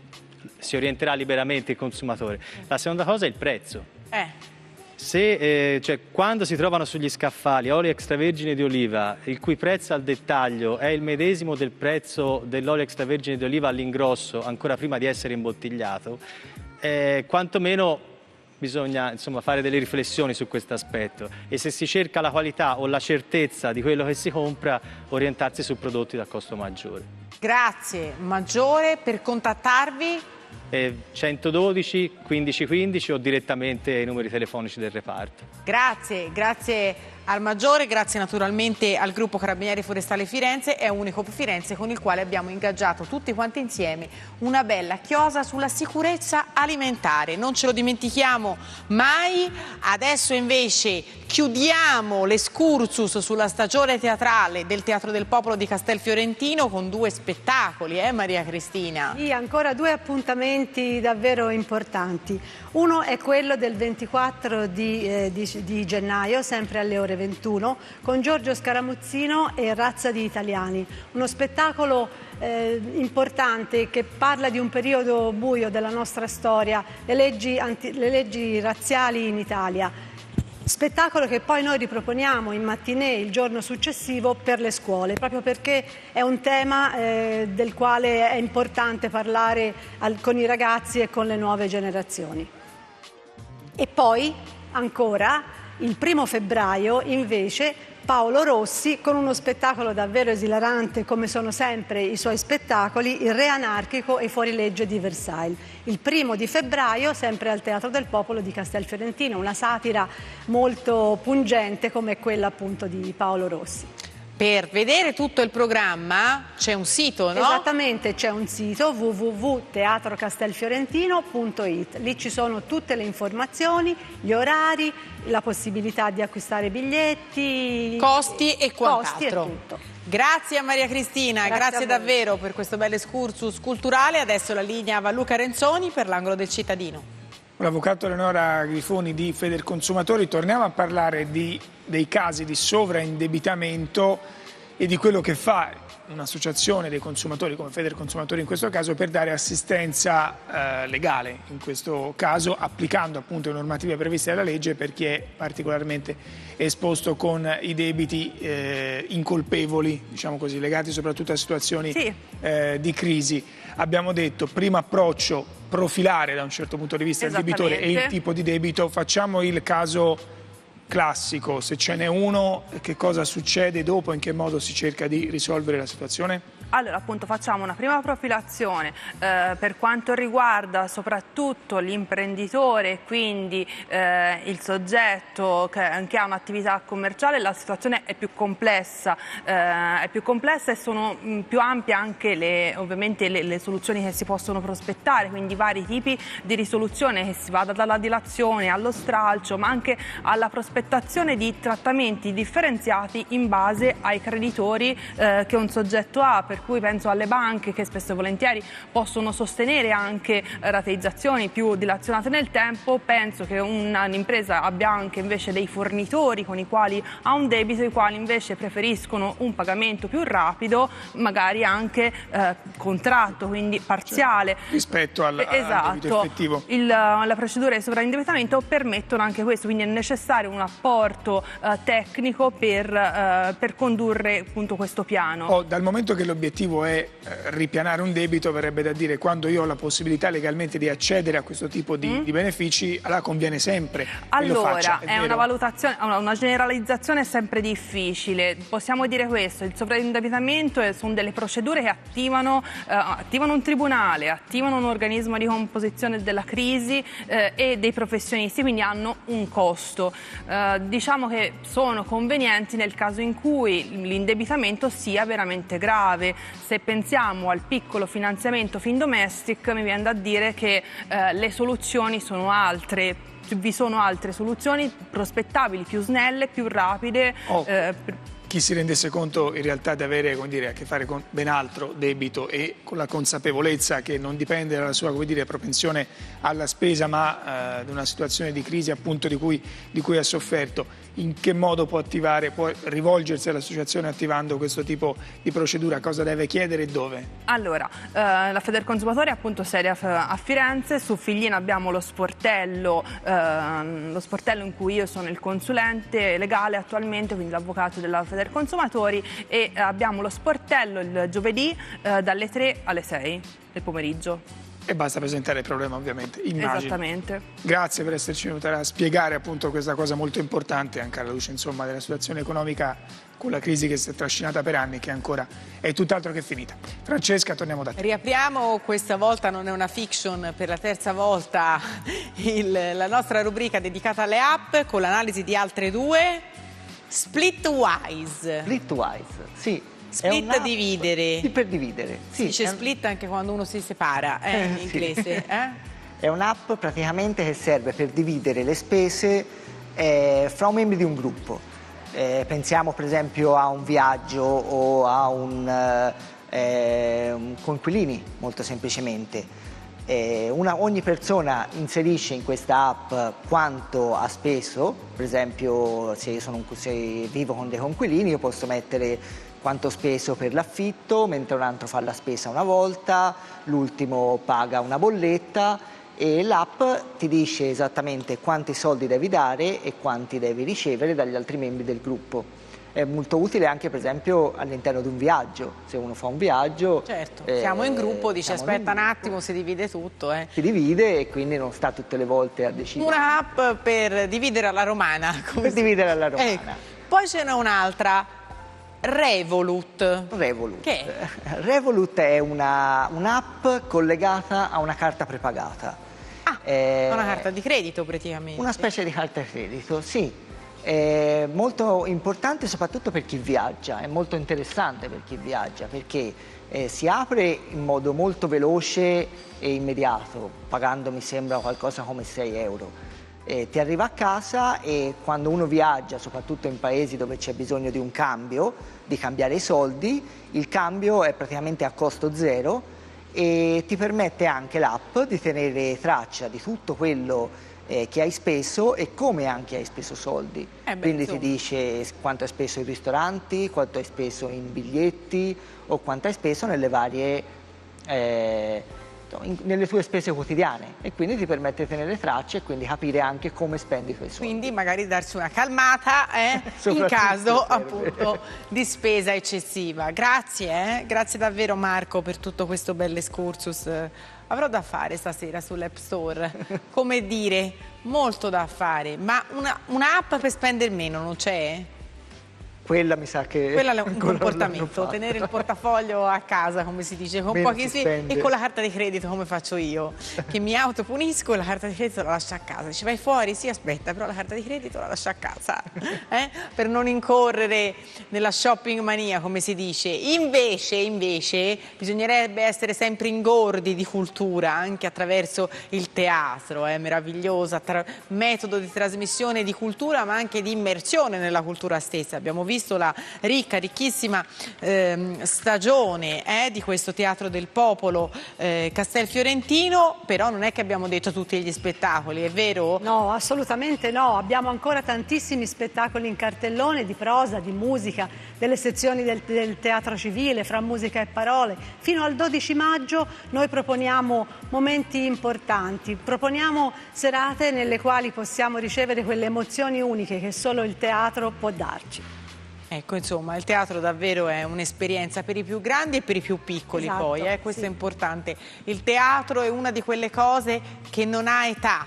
si orienterà liberamente il consumatore. La seconda cosa è il prezzo. Eh. Se, eh, cioè, quando si trovano sugli scaffali olio extravergine di oliva, il cui prezzo al dettaglio è il medesimo del prezzo dell'olio extravergine di oliva all'ingrosso, ancora prima di essere imbottigliato, eh, quantomeno bisogna insomma, fare delle riflessioni su questo aspetto e se si cerca la qualità o la certezza di quello che si compra, orientarsi su prodotti da costo maggiore. Grazie, Maggiore, per contattarvi Eh, 112 1515 o direttamente ai numeri telefonici del reparto. Grazie, grazie al Maggiore, grazie naturalmente al gruppo Carabinieri Forestale Firenze e a Unico Firenze con il quale abbiamo ingaggiato tutti quanti insieme una bella chiosa sulla sicurezza alimentare. Non ce lo dimentichiamo mai. Adesso invece chiudiamo l'escursus sulla stagione teatrale del Teatro del Popolo di Castelfiorentino con due spettacoli, eh Maria Cristina? Sì, ancora due appuntamenti davvero importanti. Uno è quello del 24 di, eh, di- di gennaio, sempre alle ore 21, con Giorgio Scaramuzzino e Razza di Italiani. Uno spettacolo eh, importante che parla di un periodo buio della nostra storia, le leggi, anti- le leggi razziali in Italia. Spettacolo che poi noi riproponiamo in mattinée il giorno successivo per le scuole, proprio perché è un tema eh, del quale è importante parlare al- con i ragazzi e con le nuove generazioni. E poi ancora il primo febbraio invece Paolo Rossi con uno spettacolo davvero esilarante come sono sempre i suoi spettacoli, Il Re Anarchico e Fuorilegge di Versailles. Il primo di febbraio sempre al Teatro del Popolo di Castelfiorentino, una satira molto pungente come quella appunto di Paolo Rossi. Per vedere tutto il programma c'è un sito, no? Esattamente, c'è un sito www.teatrocastelfiorentino.it. Lì ci sono tutte le informazioni, gli orari, la possibilità di acquistare biglietti, costi e costi e quant'altro. tutto. Grazie a Maria Cristina, Grazie grazie, davvero per questo bel excursus culturale. Adesso la linea va a Luca Renzoni per l'angolo del cittadino. L'avvocato Eleonora Grifoni di Federconsumatori, torniamo a parlare di- dei casi di sovraindebitamento e di quello che fa un'associazione dei consumatori come Federconsumatori in questo caso per dare assistenza eh, legale, in questo caso applicando appunto le normative previste dalla legge per chi è particolarmente esposto con i debiti eh, incolpevoli, diciamo così, legati soprattutto a situazioni Sì. eh, di crisi. Abbiamo detto primo approccio profilare da un certo punto di vista il debitore e il tipo di debito. Facciamo il caso classico, se ce n'è uno, che cosa succede dopo, in che modo si cerca di risolvere la situazione? Allora, appunto, facciamo una prima profilazione eh, per quanto riguarda soprattutto l'imprenditore, quindi eh, il soggetto che, che ha un'attività commerciale, la situazione è più complessa, eh, è più complessa e sono mh, più ampie anche le, ovviamente le, le soluzioni che si possono prospettare, quindi vari tipi di risoluzione che si vada dalla dilazione allo stralcio, ma anche alla prospettazione di trattamenti differenziati in base ai creditori eh, che un soggetto ha, per cui penso alle banche che spesso e volentieri possono sostenere anche rateizzazioni più dilazionate nel tempo, penso che una- un'impresa abbia anche invece dei fornitori con i quali ha un debito, i quali invece preferiscono un pagamento più rapido, magari anche eh, contratto, quindi parziale. Rispetto al, al Esatto. debito effettivo. Il- le procedure di sovraindebitamento permettono anche questo, quindi è necessario un apporto eh, tecnico per, eh, per condurre appunto questo piano. Oh, dal momento che l'obiettivo è eh, ripianare un debito, verrebbe da dire quando io ho la possibilità legalmente di accedere a questo tipo di, mm. di benefici, allora conviene sempre. Allora, è, è una valutazione, una, generalizzazione sempre difficile. Possiamo dire questo, il sovraindebitamento sono delle procedure che attivano, eh, attivano un tribunale, attivano un organismo di composizione della crisi eh, e dei professionisti, quindi hanno un costo. Eh, diciamo che sono convenienti nel caso in cui l'indebitamento sia veramente grave. Se pensiamo al piccolo finanziamento fin domestic, mi viene da dire che eh, le soluzioni sono altre vi sono altre soluzioni prospettabili, più snelle, più rapide. Oh. Eh, chi si rendesse conto in realtà di avere dire, a che fare con ben altro debito e con la consapevolezza che non dipende dalla sua dire, propensione alla spesa ma eh, da una situazione di crisi appunto di cui, di cui ha sofferto. In che modo può attivare, può rivolgersi all'associazione attivando questo tipo di procedura, cosa deve chiedere e dove? Allora, eh, la Federconsumatori è appunto sede a, a, Firenze, su Figlino abbiamo lo sportello, eh, lo sportello in cui io sono il consulente legale attualmente, quindi l'avvocato della Federconsumatori e abbiamo lo sportello il giovedì eh, dalle 3 alle 6 del pomeriggio. E basta presentare il problema ovviamente, immagino. Esattamente. Grazie per esserci venuta a spiegare appunto questa cosa molto importante anche alla luce insomma, della situazione economica con la crisi che si è trascinata per anni che ancora è tutt'altro che finita. Francesca, torniamo da te. Riapriamo, questa volta non è una fiction, per la terza volta il, la nostra rubrica dedicata alle app con l'analisi di altre due. Splitwise. Splitwise, sì. Split dividere. Sì, per dividere. Sì, si dice split anche quando uno si separa, eh, in inglese. Eh? È un'app praticamente che serve per dividere le spese eh, fra un membro di un gruppo. Eh, pensiamo per esempio a un viaggio o a un, eh, un coinquilini, molto semplicemente. Eh, una, ogni persona inserisce in questa app quanto ha speso, per esempio se, sono, se vivo con dei coinquilini io posso mettere quanto speso per l'affitto, mentre un altro fa la spesa una volta, l'ultimo paga una bolletta e l'app ti dice esattamente quanti soldi devi dare e quanti devi ricevere dagli altri membri del gruppo. È molto utile anche per esempio all'interno di un viaggio, se uno fa un viaggio... Certo, eh, siamo in gruppo, dice aspetta un attimo, si divide tutto. Eh. Si divide e quindi non sta tutte le volte a decidere. Un'app per dividere alla romana. Per dividere alla romana. Ecco. Poi ce n'è un'altra, Revolut. Revolut. Che? *laughs* Revolut è un'app un collegata a una carta prepagata. Ah, è una carta di credito praticamente. Una specie di carta di credito, sì. È molto importante soprattutto per chi viaggia, è molto interessante per chi viaggia perché eh, si apre in modo molto veloce e immediato, pagando mi sembra qualcosa come 6 euro. Eh, ti arriva a casa e quando uno viaggia, soprattutto in paesi dove c'è bisogno di un cambio, di cambiare i soldi, il cambio è praticamente a costo zero e ti permette anche l'app di tenere traccia di tutto quello eh, che hai speso e come anche hai speso soldi. Eh beh, Quindi insomma. ti dice quanto hai speso in ristoranti, quanto hai speso in biglietti o quanto hai speso nelle varie... Eh, in, nelle tue spese quotidiane e quindi ti permette di tenere tracce e quindi capire anche come spendi i tuoi soldi. Quindi magari darsi una calmata eh, *laughs* in caso appunto di spesa eccessiva. Grazie, eh? grazie davvero Marco per tutto questo bel excursus. Avrò da fare stasera sull'App Store, come dire, molto da fare, ma un'app una per spendere meno non c'è? Quella mi sa che... Quella è un *laughs* comportamento, tenere il portafoglio a casa, come si dice, con Meno pochi sì, e con la carta di credito come faccio io, che mi autopunisco e la carta di credito la lascio a casa. Dice vai fuori, sì aspetta, però la carta di credito la lascio a casa, *laughs* eh? per non incorrere nella shopping mania, come si dice. Invece, invece, bisognerebbe essere sempre ingordi di cultura, anche attraverso il teatro, è meraviglioso, attra- metodo di trasmissione di cultura, ma anche di immersione nella cultura stessa. Abbiamo visto visto la ricca, ricchissima ehm, stagione eh, di questo Teatro del Popolo eh, Castelfiorentino, però non è che abbiamo detto tutti gli spettacoli, è vero? No, assolutamente no, abbiamo ancora tantissimi spettacoli in cartellone di prosa, di musica, delle sezioni del, del teatro civile, fra musica e parole. Fino al 12 maggio noi proponiamo momenti importanti, proponiamo serate nelle quali possiamo ricevere quelle emozioni uniche che solo il teatro può darci. Ecco, insomma, il teatro davvero è un'esperienza per i più grandi e per i più piccoli Esatto, poi, eh? questo sì. è importante. Il teatro è una di quelle cose che non ha età,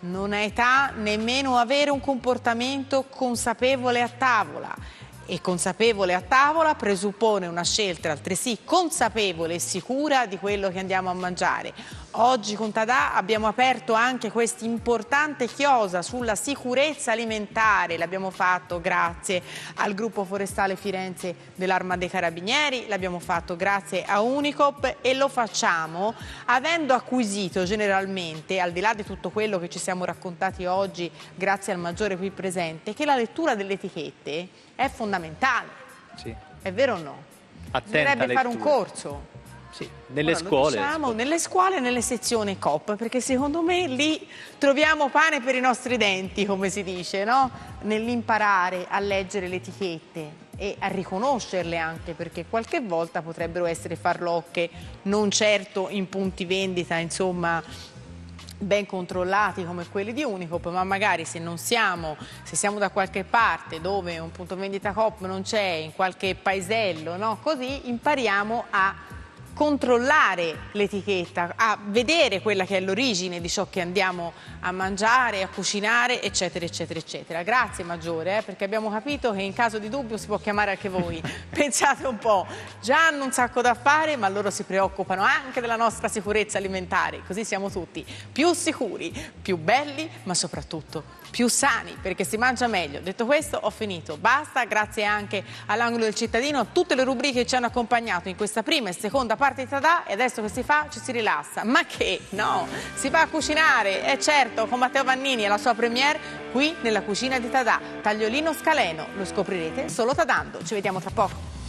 non ha età nemmeno avere un comportamento consapevole a tavola. E consapevole a tavola presuppone una scelta altresì consapevole e sicura di quello che andiamo a mangiare. Oggi con Tadà abbiamo aperto anche questa importante chiosa sulla sicurezza alimentare. L'abbiamo fatto grazie al gruppo forestale Firenze dell'Arma dei Carabinieri, l'abbiamo fatto grazie a Unicop e lo facciamo avendo acquisito generalmente, al di là di tutto quello che ci siamo raccontati oggi, grazie al maggiore qui presente, che la lettura delle etichette è fondamentale. Sì. È vero o no? Attenta Bisognerebbe fare un lettura. corso. Sì, nelle Ora, scuole. diciamo, nelle scuole e nelle sezioni COP, perché secondo me lì troviamo pane per i nostri denti, come si dice, no? Nell'imparare a leggere le etichette e a riconoscerle anche, perché qualche volta potrebbero essere farlocche, non certo in punti vendita, insomma, ben controllati come quelli di Unicop, ma magari se non siamo, se siamo da qualche parte dove un punto vendita Coop non c'è, in qualche paesello, no? così impariamo a controllare l'etichetta, a vedere quella che è l'origine di ciò che andiamo a mangiare, a cucinare, eccetera, eccetera, eccetera. Grazie Maggiore, eh, perché abbiamo capito che in caso di dubbio si può chiamare anche voi. *laughs* Pensate un po', già hanno un sacco da fare, ma loro si preoccupano anche della nostra sicurezza alimentare, così siamo tutti più sicuri, più belli, ma soprattutto più sani, perché si mangia meglio. Detto questo, ho finito. Basta, grazie anche all'angolo del cittadino, a tutte le rubriche che ci hanno accompagnato in questa prima e seconda parte di Tadà e adesso che si fa ci si rilassa. Ma che? No, si va a cucinare, è certo, con Matteo Vannini e la sua premiere qui nella cucina di Tadà. Tagliolino scaleno, lo scoprirete solo Tadando. Ci vediamo tra poco.